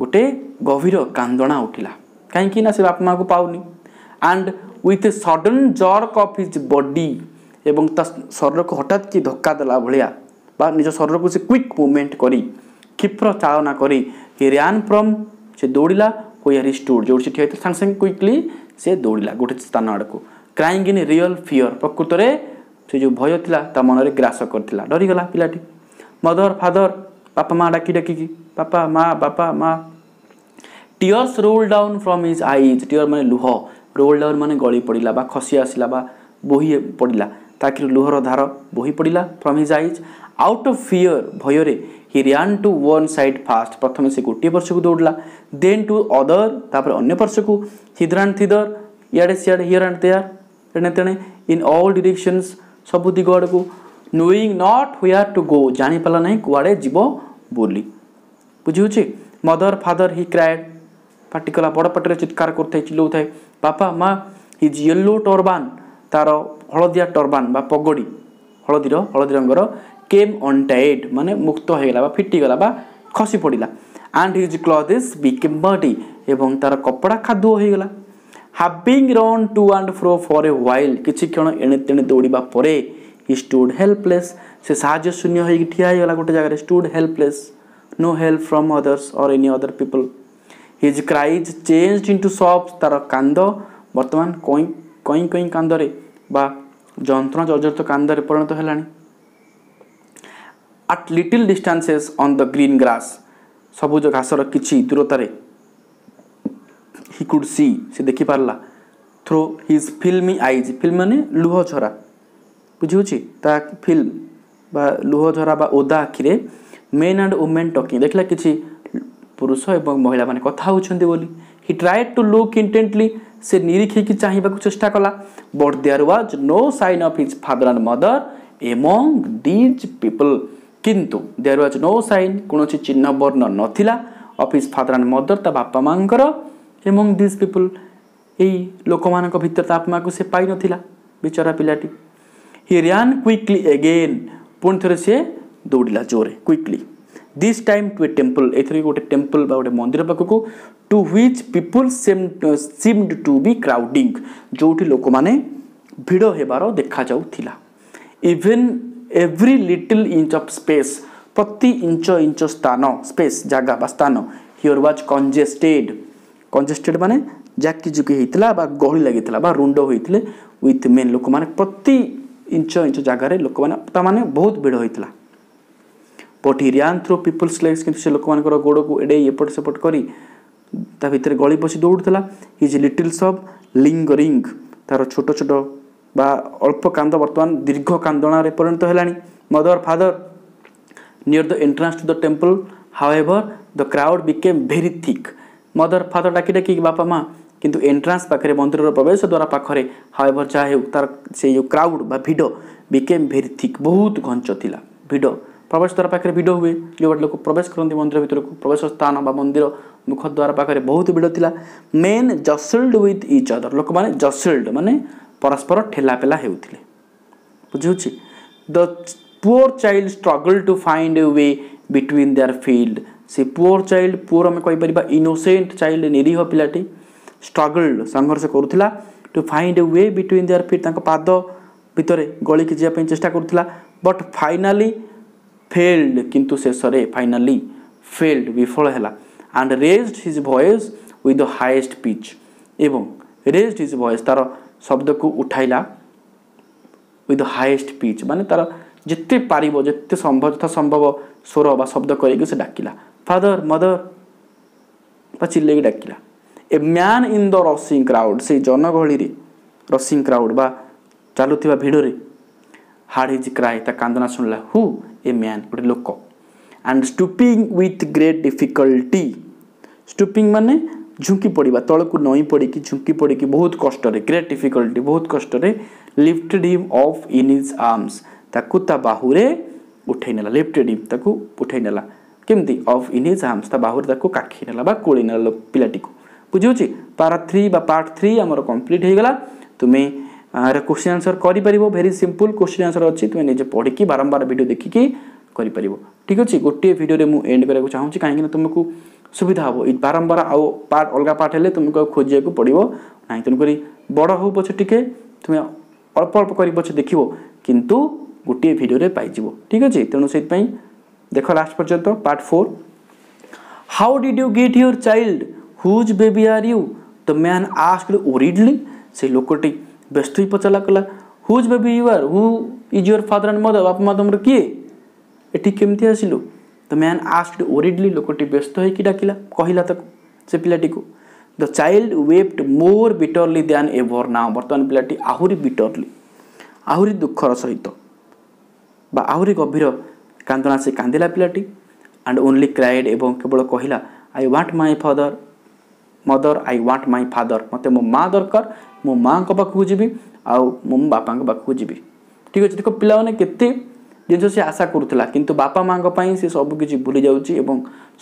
ଗୋଟେ ଗଭୀର କାନ୍ଦଣା ଉଠିଲା କାହିଁକି ନା ସେ ବାପା ମାଆକୁ ପାଉନି and with a sudden jerk of his body ଏବଂ ତା ଶରୀରକୁ ହଠାତ୍ କି ଧକ୍କା ଦେଲା ଭଳିଆ ବା ନିଜ ଶରୀରକୁ ସେ କ୍ୱିକ୍ ମୁଭମେଣ୍ଟ କରି କ୍ଷିପ୍ର ଚାଳନା କରି ରିୟାନ୍ ପ୍ରମ୍ ସେ ଦୌଡ଼ିଲା କୋଇଆରି ଷ୍ଟୁଡ଼ ଯେଉଁଠି ସେଠି ହୋଇଥିଲା ସାଙ୍ଗେ ସାଙ୍ଗେ କ୍ୱିକ୍ଲି ସେ ଦୌଡ଼ିଲା ଗୋଟେ ସ୍ଥାନ ଆଡ଼କୁ କ୍ରାଇଙ୍ଗ ଇନ୍ ରିଅଲ୍ ଫିଅର୍ ପ୍ରକୃତରେ ସେ ଯେଉଁ ଭୟ ଥିଲା ତା ମନରେ ଗ୍ରାସ କରିଥିଲା ଡରିଗଲା ପିଲାଟି ମଦର୍ ଫାଦର୍ ବାପା ମା' ଡାକି ଡାକିକି ବାପା ମା' ବାପା ମା' tears roll down from his eyes tear ମାନେ ଲୁହ ରୋଲ୍ ଡାଉନ୍ ମାନେ ଗଳି ପଡ଼ିଲା ବା ଖସି ଆସିଲା ବା ବୋହି ପଡ଼ିଲା ताकि लुहर धार बोही पड़ा from his eyes out of fear भयर he ran to one side fast प्रथम से गोटे पर्श को दौड़ला देन टू अदर तापर अन्य पर्श को हिदर आंड थीदर इे सियाड़े हियर आंड तेयर तेणे तेणे इन अल डिरेक्शन सब दिग आड़ को नोईंग नट हुआर टू गो जापाला ना कड़े जीव बोली बुझे मदर फादर हि क्राएड पार्टिकला बड़ पटे चित्कार करो थाए बापा माँ हिज येल्लो टर्बान ତାର ହଳଦିଆ ଟର୍ବାନ୍ ବା ପଗଡ଼ି ହଳଦୀର ହଳଦୀ ରଙ୍ଗର କେମ୍ ଅନ୍ଟାଏଡ୍ ମାନେ ମୁକ୍ତ ହୋଇଗଲା ବା ଫିଟିଗଲା ବା ଖସି ପଡ଼ିଲା and his clothes became body ଏବଂ ତାର କପଡ଼ା ଖାଦ୍ୟ ହୋଇଗଲା having run to and fro for a while କିଛି କ୍ଷଣ ଏଣେ ତେଣେ ଦୌଡ଼ିବା ପରେ ହି ଷ୍ଟୁଡ୍ ହେଲ୍ପଲେସ୍ ସେ ସାହାଯ୍ୟ ଶୂନ୍ୟ ହୋଇକି ଠିଆ ହୋଇଗଲା ଗୋଟେ ଜାଗାରେ stood helpless no help from others or any other people his cries change into sobs ତାର କାନ୍ଦ ବର୍ତ୍ତମାନ କଇଁ କଇଁ କଇଁ କାନ୍ଦରେ ବା ଯନ୍ତ୍ରଣା ଜର୍ଜରିତ କାନ୍ଦରେ ପରିଣତ ହେଲାଣି at little distances on the green grass ସବୁଜ ଘାସର କିଛି ଦୂରତାରେ ହି କୁଡ୍ ସି ସେ ଦେଖିପାରିଲା through his filmy eyes film ମାନେ ଲୁହ ଝରା ବୁଝିହେଉଛି ତା ଫିଲ୍ମ ବା ଲୁହ ଝରା ବା ଓଦା ଆଖିରେ ମେନ୍ ଆଣ୍ଡ ଓମେନ୍ ଟକିଂ ଦେଖିଲା କିଛି ପୁରୁଷ ଏବଂ ମହିଳାମାନେ କଥା ହେଉଛନ୍ତି ବୋଲି he try to look intently ସେ ନିରିଖିକି ଚାହିଁବାକୁ ଚେଷ୍ଟା କଲା but there was no sign of his father and mother among these people କିନ୍ତୁ ଦେୟାର ୱାଜ୍ ନୋ ସାଇନ୍ କୌଣସି ଚିହ୍ନ ବର୍ଣ୍ଣ ନଥିଲା of his father and mother ତା ବାପା ମାଆଙ୍କର ଏମଙ୍ଗ ଡିଜ୍ ପିପୁଲ୍ ଏଇ ଲୋକମାନଙ୍କ ଭିତରେ ତା ବାପା ମାଆକୁ ସେ ପାଇନଥିଲା ବିଚରା ପିଲାଟି ହି ରିଆନ୍ କ୍ୱିକ୍ଲି ଏଗେନ୍ ପୁଣି ଥରେ ସିଏ ଦୌଡ଼ିଲା ଜୋରେ quickly this time to a temple ଏଥିରେ ଗୋଟେ ଟେମ୍ପଲ୍ ବା ଗୋଟେ ମନ୍ଦିର ପାଖକୁ to which people seemed to be crowding ଯେଉଁଠି ଲୋକମାନେ ଭିଡ଼ ହେବାର ଦେଖାଯାଉଥିଲା even every little inch of space ପ୍ରତି ଇଞ୍ଚ ଇଞ୍ଚ ସ୍ଥାନ ସ୍ପେସ୍ ଜାଗା ବା ସ୍ଥାନ ହିଓର ୱାଜ୍ କଞ୍ଜେଷ୍ଟେଡ୍ କଞ୍ଜେଷ୍ଟେଡ୍ ମାନେ ଜାକିଜୁକି ହେଇଥିଲା ବା ଗହଳି ଲାଗିଥିଲା ବା ରୁଣ୍ଡ ହୋଇଥିଲେ ୱିଥ୍ ମେନ୍ ଲୋକମାନେ ପ୍ରତି ଇଞ୍ଚ ଇଞ୍ଚ ଜାଗାରେ ଲୋକମାନେ ତାମାନେ ବହୁତ ଭିଡ଼ ହୋଇଥିଲା ପଟି ରିଆନ୍ ଥ୍ରୁ ପିପୁଲ୍ସ ଲେଗ୍ସ କିନ୍ତୁ ସେ ଲୋକମାନଙ୍କର ଗୋଡ଼କୁ ଏଡ଼େଇ ଏପଟ ସେପଟ କରି ତା ଭିତରେ ଗଳି ପଶି ଦୌଡ଼ୁଥିଲା ଇଜ୍ ଲିଟିଲ୍ସ ଅଫ୍ ଲିଙ୍ଗରିଙ୍ଗ ତା'ର ଛୋଟ ଛୋଟ ବା ଅଳ୍ପ କାନ୍ଦ ବର୍ତ୍ତମାନ ଦୀର୍ଘ କାନ୍ଦଣାରେ ପରିଣତ ହେଲାଣି mother father near the entrance to the temple however the crowd became very thick mother father ଡାକି ଡାକି ବାପା ମା' କିନ୍ତୁ ଏଣ୍ଟ୍ରାନ୍ସ ପାଖରେ ମନ୍ଦିରର ପ୍ରବେଶ ଦ୍ୱାର ପାଖରେ ହାଉ ଏଭର୍ ଯାହା ହେଉ ତା'ର ସେଇ ଯେଉଁ କ୍ରାଉଡ଼ ବା ଭିଡ଼ ବିକେମ୍ ଭେରି ଥିକ୍ ବହୁତ ଘଞ୍ଚ ଥିଲା ଭିଡ଼ ପ୍ରବେଶ ଦ୍ୱାର ପାଖରେ ଭିଡ଼ ହୁଏ ଯେଉଁବାଟେ ଲୋକ ପ୍ରବେଶ କରନ୍ତି ମନ୍ଦିର ଭିତରକୁ ପ୍ରବେଶ ସ୍ଥାନ ବା ମନ୍ଦିର ମୁଖଦ୍ୱାର ପାଖରେ ବହୁତ ଭିଡ଼ ଥିଲା men jostled with each other ଲୋକମାନେ ଜସଲ୍ଡ ମାନେ ପରସ୍ପର ଠେଲାପେଲା ହେଉଥିଲେ ବୁଝିହେଉଛି the poor child struggle to find a way between their field ସେ ପୁଅର୍ ଚାଇଲ୍ଡ ପୁଅର୍ ଆମେ କହିପାରିବା ଇନୋସେଣ୍ଟ ଚାଇଲ୍ଡ ନିରୀହ ପିଲାଟି ଷ୍ଟ୍ରଗଲ୍ଡ ସଂଘର୍ଷ କରୁଥିଲା to find a way between their feet ତାଙ୍କ ପାଦ ଭିତରେ ଗଳିକି ଯିବା ପାଇଁ ଚେଷ୍ଟା କରୁଥିଲା ବଟ୍ ଫାଇନାଲି फेल्ड कि शेष फाइनली, फेल्ड विफल होला and raise his voice with the highest pitch एवं रेज हिज भएस तार शब्दको उठाला उत्थ द हाएस् पिच म जति पारि जति सम्भवम्भव स्वर शब्द करेकिला फादर मदर बा चिल्लि डाकिला man in the rushing crowd सनगलीले rushing crowd बा चालुवा भिडर heard his cry, the Kandana Sunla, who? A man, ଗୋଟେ ଲୋକ and stooping with great difficulty stooping ମାନେ ଝୁଙ୍କି ପଡ଼ିବା ତଳକୁ ନଇଁ ପଡ଼ିକି ଝୁଙ୍କି ପଡ଼ିକି ବହୁତ କଷ୍ଟରେ ଗ୍ରେଟ୍ ଡିଫିକଲ୍ଟି ବହୁତ କଷ୍ଟରେ lifted him up in his arms ତାକୁ ତା ବାହୁରେ ଉଠେଇ ନେଲା ଲିଫ୍ଟେଡ୍ ହିମ୍ ତାକୁ ଉଠେଇ ନେଲା କେମିତି ଅଫ୍ ଇନ୍ ହିଜ୍ ଆର୍ମସ୍ ତା ବାହୁରେ ତାକୁ କାଖେଇ ନେଲା ବା କୋଳି ନେଲା ପିଲାଟିକୁ ବୁଝିହେଉଛି ପାରା ଥ୍ରୀ ବା ପାର୍ଟ ଥ୍ରୀ ଆମର କମ୍ପ୍ଲିଟ୍ ହେଇଗଲା ତୁମେ ର କୋଶ୍ଚିନ୍ ଆନ୍ସର୍ କରିପାରିବ ଭେରି ସିମ୍ପଲ୍ କୋଶ୍ଚିନ୍ ଆନ୍ସର୍ ଅଛି ତୁମେ ନିଜେ ପଢ଼ିକି ବାରମ୍ବାର ଭିଡ଼ିଓ ଦେଖିକି କରିପାରିବ ଠିକ୍ ଅଛି ଗୋଟିଏ ଭିଡ଼ିଓରେ ମୁଁ ଏଣ୍ଡ କରିବାକୁ ଚାହୁଁଛି କାହିଁକିନା ତୁମକୁ ସୁବିଧା ହେବ ବାରମ୍ବାର ଆଉ ପାର୍ଟ ଅଲଗା ପାର୍ଟ ହେଲେ ତୁମକୁ ଆଉ ଖୋଜିବାକୁ ପଡ଼ିବ ନାହିଁ ତେଣୁକରି ବଡ଼ ହେଉ ପଛେ ଟିକେ ତୁମେ ଅଳ୍ପ ଅଳ୍ପ କରି ପଛେ ଦେଖିବ କିନ୍ତୁ ଗୋଟିଏ ଭିଡ଼ିଓରେ ପାଇଯିବ ଠିକ୍ ଅଛି ତେଣୁ ସେଥିପାଇଁ ଦେଖ ଲାଷ୍ଟ ପର୍ଯ୍ୟନ୍ତ part four how did you get your child whose baby are you the man asked worriedly ସେ ଲୋକଟି ব্যস্ত হয়ে পচালা কলা whose baby you are who is your father and mother বাপা মা তোমার কিয়ে এটি কেমতি আসিলু দ ম্যান আস্কড ওরিডলি লোকটি ব্যস্ত হয়েকি ডাকিলা কহিলা তাকে সে পিলাটিকে the child wept more bitterly than ever now বর্তমান পিলাটি আহুরি বিটরলি আহুরি দুঃখর সহিত বা আহুরি গভীর কান্দনা সে কান্দিলা পিলাটি আন্ড ওনলি ক্রাইড এবং কেবল কহিলা I want my father mother I want my father ମୋତେ ମୋ ମା' ଦରକାର मो माँ पाखक जी आपा पाखक जी ठीक अच्छे देख पाने के जिन से आशा करूला कि बापा माँ से सबकि भूली जाऊँगी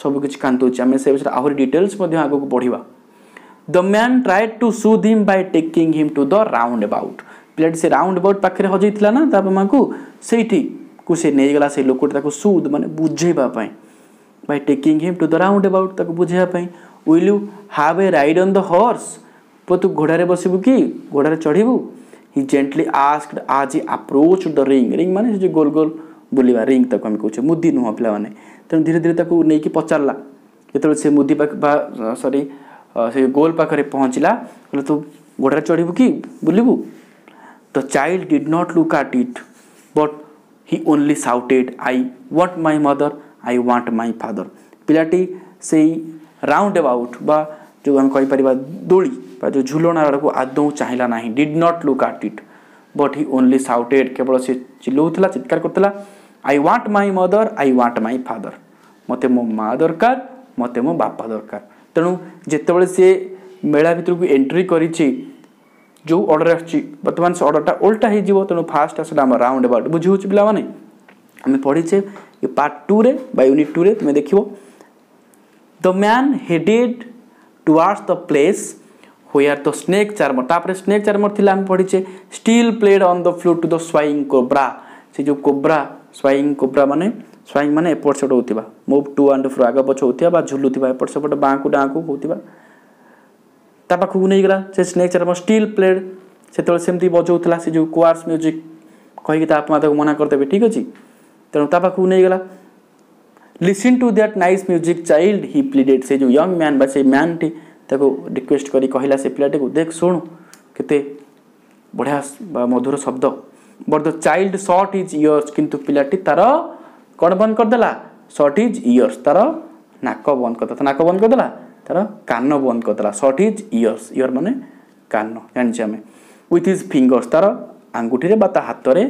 सबकि कांदे से विषय आहरी डिटेल्स आगे बढ़िया the man tried to soothe him by taking him to the roundabout पीट से राउंड अबाउट पाखे हजई ना बापा माँ को सहीठी को सी नहींगला से लोकटे सुध मैंने बुझेवाई by taking him to the roundabout बुझेपी would you have a ride on the horse पुअ तु घोड़े बसबु कि घोड़े चढ़बू he gently asked as approached the ring ring मान गोल गोल बुलवा रिंग कहे मुदी नुह पे तेणु धीरे धीरे नहीं पचारा जो से मुदी सरी से गोल पाखे पहुँचला बोले तू घोड़े चढ़बू कि बुलबू the child did not look at it but he only shouted I want my mother I want my father पाटी से राउंड अबाउट बा जो आम कही पार दोली जो झुलना आड़ को आद चाहिए ना did not look at it but he only shouted केवल सी चिल्लाऊ चित्कार कर आई व्वांट my mother I व्वांट my father मत मो माँ दरकार मत मो बापा दरकार तेणु जितेबले सी मेला भितर को एंट्री कर जो अर्डर आर्तमान से अर्डरटा ओल्टा हो तेणु फास्ट आसमें राउंड अबाउट बुझे पे आम पढ़ीचे पार्ट टू रे यूनिट टू रे तुम्हें देख the man headed towards the place where the snake charmer তাপরে স্নেক চার্মর লা আমি পড়িছে still played on the flute to the swaying cobra সে যে কোব্রা সোয়াইং কোব্রা মানে সোয়াইং মানে এপট সেপট হওয়া মুভ টু আন্ড ফ্রো আগ পছ হওয়া বা ঝুলুথিবা এপট সেপট বাঁকু ডাঁকু হওয়া তা পাখু নেইগলা সে স্নেক চার্মর স্টিল প্লেড সেতবে সেমতি বজাউলা সে যে কোয়ার্স মিউজিক কহিকি তা আপনা তাকে মনা করেদেবে ঠিক আছে তেমন তা পাখু নেইগলা listen to that nice music child he pleaded সে যে ইয়ং ম্যান বা সেই ম্যানটি ତାକୁ ରିକ୍ୱେଷ୍ଟ କରି କହିଲା ସେ ପିଲାଟିକୁ ଦେଖ ଶୁଣ କେତେ ବଢ଼ିଆ ବା ମଧୁର ଶବ୍ଦ but the child shut his ears କିନ୍ତୁ ପିଲାଟି ତା'ର କ'ଣ ବନ୍ଦ କରିଦେଲା ସର୍ଟ ଇଜ୍ ଇୟର୍ସ ତା'ର ନାକ ବନ୍ଦ କରିଦେଲା ନାକ ବନ୍ଦ କରିଦେଲା ତା'ର କାନ ବନ୍ଦ କରିଦେଲା ସର୍ଟ ଇଜ୍ ଇୟର୍ସ ଇୟର୍ ମାନେ କାନ ଜାଣିଛେ ଆମେ ୱିଥ୍ ଇଜ୍ ଫିଙ୍ଗର୍ସ ତା'ର ଆଙ୍ଗୁଠିରେ ବା ତା ହାତରେ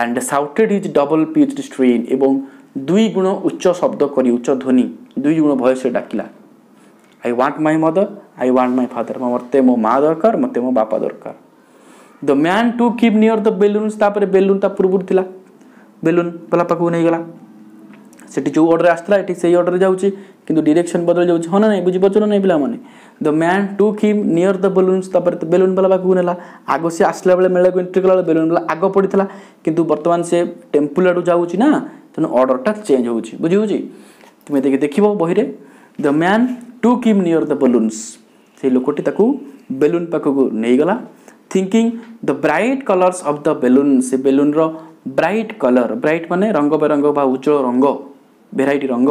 and shouted his double pitch strain ଏବଂ ଦୁଇ ଗୁଣ ଉଚ୍ଚ ଶବ୍ଦ କରି ଉଚ୍ଚ ଧ୍ୱନି ଦୁଇ ଗୁଣ ଭୟସରେ ଡାକିଲା I want my mother I want my father. ಮತ್ತೆ ମୋ ମା ଦରକାର ମୋତେ ମୋ ବାପା ଦରକାର the man two keep near the balloons ତାପରେ ବେଲୁନ୍ ତା ପୂର୍ବରୁ ଥିଲା ବେଲୁନ୍ ବାଲା ପାଖକୁ ନେଇଗଲା ସେଠି ଯେଉଁ ଅର୍ଡ଼ର ଆସିଥିଲା ଏଠି ସେଇ ଅର୍ଡ଼ର ଯାଉଛି କିନ୍ତୁ ଡିରେକ୍ସନ୍ ବଦଳି ଯାଉଛି ହଁ ନା ନାହିଁ ବୁଝିପାରୁଛ ନା ନାହିଁ ପିଲାମାନେ the man two keep near the balloons ତାପରେ ବେଲୁନ୍ ବାଲା ପାଖକୁ ନେଲା ଆଗ ସେ ଆସିଲା ବେଳେ ମେଳାକୁ ଏଣ୍ଟ୍ରି କଲାବେଳେ ବେଲୁନ୍ ବାଲା ଆଗ ପଡ଼ିଥିଲା କିନ୍ତୁ ବର୍ତ୍ତମାନ ସେ ଟେମ୍ପୁଲ ଆଡ଼ୁ ଯାଉଛି ନା ତେଣୁ ଅର୍ଡ଼ରଟା ଚେଞ୍ଜ ହେଉଛି ବୁଝି ହେଉଛି তুমি এদিকে দেখিব বহিরে the man took him near the balloons সেই ଲୋକଟି ତାକୁ ବେଲୁନ୍ ପାଖକୁ ନେଇଗଲା thinking the bright colours of the balloon ସେ ବେଲୁନ୍ର ବ୍ରାଇଟ୍ କଲର୍ ବ୍ରାଇଟ୍ ମାନେ ରଙ୍ଗ ବେରଙ୍ଗ ବା ଉଜ୍ଜଳ ରଙ୍ଗ ଭେରାଇଟି ରଙ୍ଗ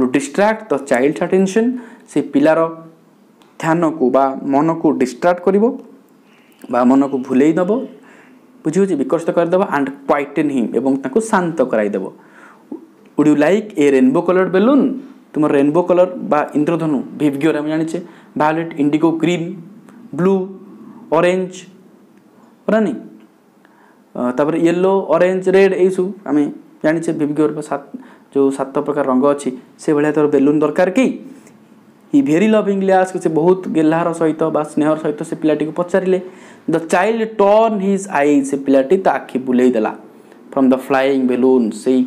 to distract the child's attention ସେ ପିଲାର ଧ୍ୟାନକୁ ବା ମନକୁ ଡିଷ୍ଟ୍ରାକ୍ଟ କରିବ ବା ମନକୁ ଭୁଲେଇ ଦେବ ବୁଝିବୁଝି ବିକଶିତ କରିଦେବ ଆଣ୍ଡ କ୍ୱାଇଟେନ୍ ହିମ୍ ଏବଂ ତାଙ୍କୁ ଶାନ୍ତ କରାଇଦେବ would you like a rainbow colour balloon তোমার রেনবো কালার বা ইন্দ্রধনু ভিভগিওর আমি জানিছে violet indigo green blue orange রানি তাপরে ইয়েলো অরেঞ্জ রেড এইসব আমি জানিছে ভিভিগোর সাত যে সাত প্রকার রঙ অছি সেভাবে তোর বেলুন দরকার কি হি ভেরি লভিংলি আস্ক সে বহুত গেহ্লার সহিত বা স্নেহর সহিত সে পিলাটি পচারে the child turned his eye সে পিলাটি তা আখি বুলেই দেলা ফ্রম দ ফ্লাইং বেলুন সেই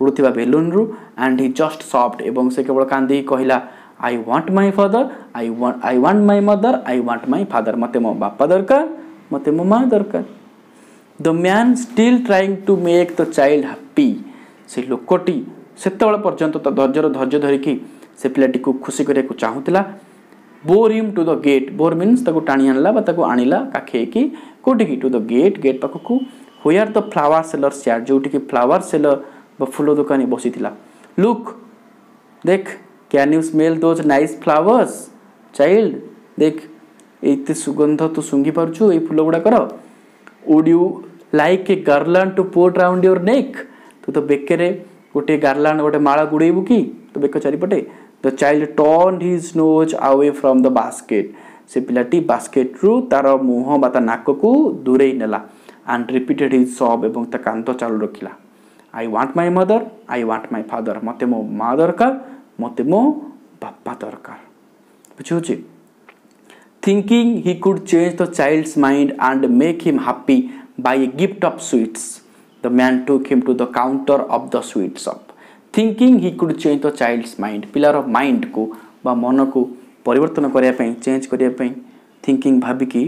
উড়ুথিবা বেলুনরু আন্ড হি জস্ট সফট এবং সে কেবল কান্দি কহিলা I want my father I I want my mother I want my father मत मो बाप दरकार मत मो माँ दरकार the man still trying to make the child happy से लोकटी से पर्यटन तो धर्जर धर्ज धरिकी से पिलाटी को खुशी करने को चाहूला bore him to the gate bore means टाणी आनला आणला काखेक कौटि टू द गेट गेट पाख को हुए आर द फ्लावर सेलर सियार जोटि फ्लावर सेलर व फुल दोकानी बसी लुक देख can you smell those nice flowers child ଦେଖ ଏତେ ସୁଗନ୍ଧ ତୁ ଶୁଙ୍ଘି ପାରୁଛୁ ଏଇ ଫୁଲ ଗୁଡ଼ାକର would you like a garland to put round your neck ତୁ ତୋ ବେକରେ ଗୋଟିଏ ଗାର୍ଲାଣ୍ଡ ଗୋଟେ ମାଳ ଗୁଡ଼େଇବୁ କି ତୋ ବେକ ଚାରିପଟେ the child turn his nose away from the basket ସେ ପିଲାଟି ବାସ୍କେଟ୍ରୁ ତା'ର ମୁହଁ ବା ତା ନାକକୁ ଦୂରେଇ ନେଲା ଆଣ୍ଡ ରିପିଟେଡ୍ ହିଜ୍ ସବ୍ ଏବଂ ତା କାନ୍ଦ ଚାଲୁ ରଖିଲା I want my mother I want my father ମୋତେ ମୋ ମା ଦରକାର मत मो बापा दरकार बुझे thinking he could chase the child's mind and make him happy by a gift of sweets the man took him to the counter of the sweet shop thinking he could chase the child's mind pillar mind को बा मन को परिवर्तन करिया change करिया thinking भाविकी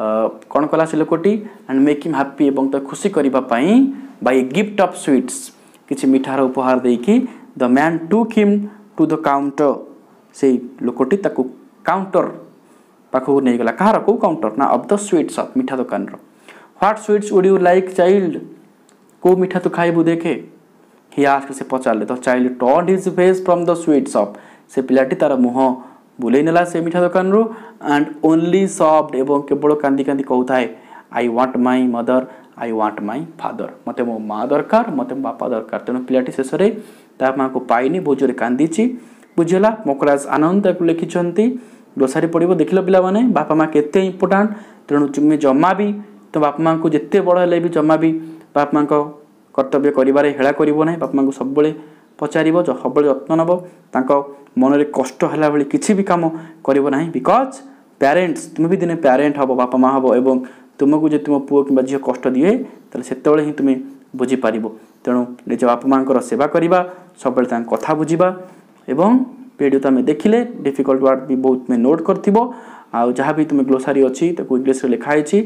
कौन कला से लोकटी एंड मेक हिम हापी एवं खुशी करने बाय गिफ्ट अफ स्वीट्स किसी मिठार उपहार देकी the man took him to the counter से लोकटी काउंटर पाखक नहींगला गला कह रो काउंटर ना अफ द स्वीट सप मिठा दुकान what sweets would you like child को मीठा तु खाइबु देखे हि आस्क से पचारे the child turn his face from the sweet shop से पिलाटी तार मुह बुले नाला से मिठा दुकान रु एंड ओनली सफ्ट एवं केवल कांदी कांदी कह था आई व्वांट my mother I व्वांट my father मत मो माँ दरकार मत मो बापा दरकार तेनाली पिलाटी शेष ତାହା ପାଇନି ବହୁତ ଜୋରେ କାନ୍ଦିଛି ବୁଝିଗଲା ମକରାଜ ଆନନ୍ଦ ତାକୁ ଲେଖିଛନ୍ତି ଦୋଷାରେ ପଡ଼ିବ ଦେଖିଲ ପିଲାମାନେ ବାପା ମା' କେତେ ଇମ୍ପୋର୍ଟାଣ୍ଟ ତେଣୁ ତୁମେ ଜମା ବି ତ ବାପା ମାଆଙ୍କୁ ଯେତେ ବଡ଼ ହେଲେ ବି ଜମା ବି ବାପା ମାଆଙ୍କ କର୍ତ୍ତବ୍ୟ କରିବାରେ ହେଳା କରିବ ନାହିଁ ବାପା ମାଆଙ୍କୁ ସବୁବେଳେ ପଚାରିବ ସବୁବେଳେ ଯତ୍ନ ନେବ ତାଙ୍କ ମନରେ କଷ୍ଟ ହେଲା ଭଳି କିଛି ବି କାମ କରିବ ନାହିଁ ବିକଜ୍ ପ୍ୟାରେଣ୍ଟସ୍ ତୁମେ ବି ଦିନେ ପ୍ୟାରେଣ୍ଟ ହେବ ବାପା ମା' ହେବ ଏବଂ ତୁମକୁ ଯଦି ତୁମ ପୁଅ କିମ୍ବା ଝିଅ କଷ୍ଟ ଦିଏ ତାହେଲେ ସେତେବେଳେ ହିଁ ତୁମେ ବୁଝିପାରିବ ତେଣୁ ନିଜ ବାପା ମାଆଙ୍କର ସେବା କରିବା ସବୁବେଳେ ତାଙ୍କ କଥା ବୁଝିବା ଏବଂ ଭିଡ଼ିଓ ତୁମେ ଦେଖିଲେ ଡିଫିକଲ୍ଟ ୱାର୍ଡ଼ ବି ବହୁତ ତୁମେ ନୋଟ୍ କରିଥିବ ଆଉ ଯାହା ବି ତୁମେ ଗ୍ଲୋସାରୀ ଅଛି ତାକୁ ଇଂଲିଶରେ ଲେଖା ହେଇଛି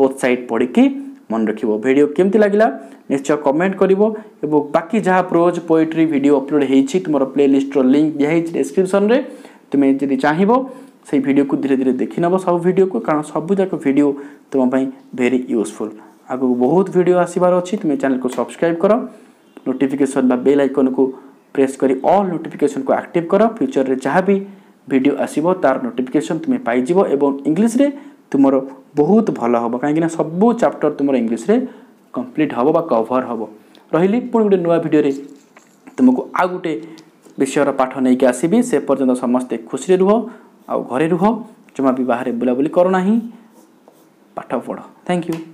ବୋଥ୍ ସାଇଡ଼୍ ପଢ଼ିକି ମନେ ରଖିବ ଭିଡ଼ିଓ କେମିତି ଲାଗିଲା ନିଶ୍ଚୟ କମେଣ୍ଟ କରିବ ଏବଂ ବାକି ଯାହା ପ୍ରୋଜ୍ ପୋଏଟ୍ରି ଭିଡ଼ିଓ ଅପଲୋଡ଼ ହେଇଛି ତୁମର ପ୍ଲେଲିଷ୍ଟର ଲିଙ୍କ୍ ଦିଆହେଇଛି ଡେସ୍କ୍ରିପସନ୍ରେ ତୁମେ ଯଦି ଚାହିଁବ ସେଇ ଭିଡ଼ିଓକୁ ଧୀରେ ଧୀରେ ଦେଖିନେବ ସବୁ ଭିଡ଼ିଓକୁ କାରଣ ସବୁଯାକ ଭିଡ଼ିଓ ତୁମ ପାଇଁ ଭେରି ୟୁଜଫୁଲ୍ ଆଗକୁ ବହୁତ ଭିଡ଼ିଓ ଆସିବାର ଅଛି ତୁମେ ଚ୍ୟାନେଲକୁ ସବସ୍କ୍ରାଇବ୍ କର ନୋଟିଫିକେସନ୍ ବା ବେଲ୍ ଆଇକନ୍କୁ ପ୍ରେସ୍ କରି ଅଲ୍ ନୋଟିଫିକେସନ୍କୁ ଆକ୍ଟିଭ୍ କର ଫ୍ୟୁଚର୍ରେ ଯାହା ବି ଭିଡ଼ିଓ ଆସିବ ତା'ର ନୋଟିଫିକେସନ୍ ତୁମେ ପାଇଯିବ ଏବଂ ଇଂଲିଶରେ ତୁମର ବହୁତ ଭଲ ହେବ କାହିଁକିନା ସବୁ ଚାପ୍ଟର ତୁମର ଇଂଲିଶରେ କମ୍ପ୍ଲିଟ୍ ହେବ ବା କଭର୍ ହେବ ରହିଲି ପୁଣି ଗୋଟେ ନୂଆ ଭିଡ଼ିଓରେ ତୁମକୁ ଆଉ ଗୋଟେ ବିଷୟର ପାଠ ନେଇକି ଆସିବି ସେ ପର୍ଯ୍ୟନ୍ତ ସମସ୍ତେ ଖୁସିରେ ରୁହ ଆଉ ଘରେ ରୁହ ଜମା ବି ବାହାରେ ବୁଲାବୁଲି କର ନାହିଁ ପାଠ ପଢ଼ ଥ୍ୟାଙ୍କ ୟୁ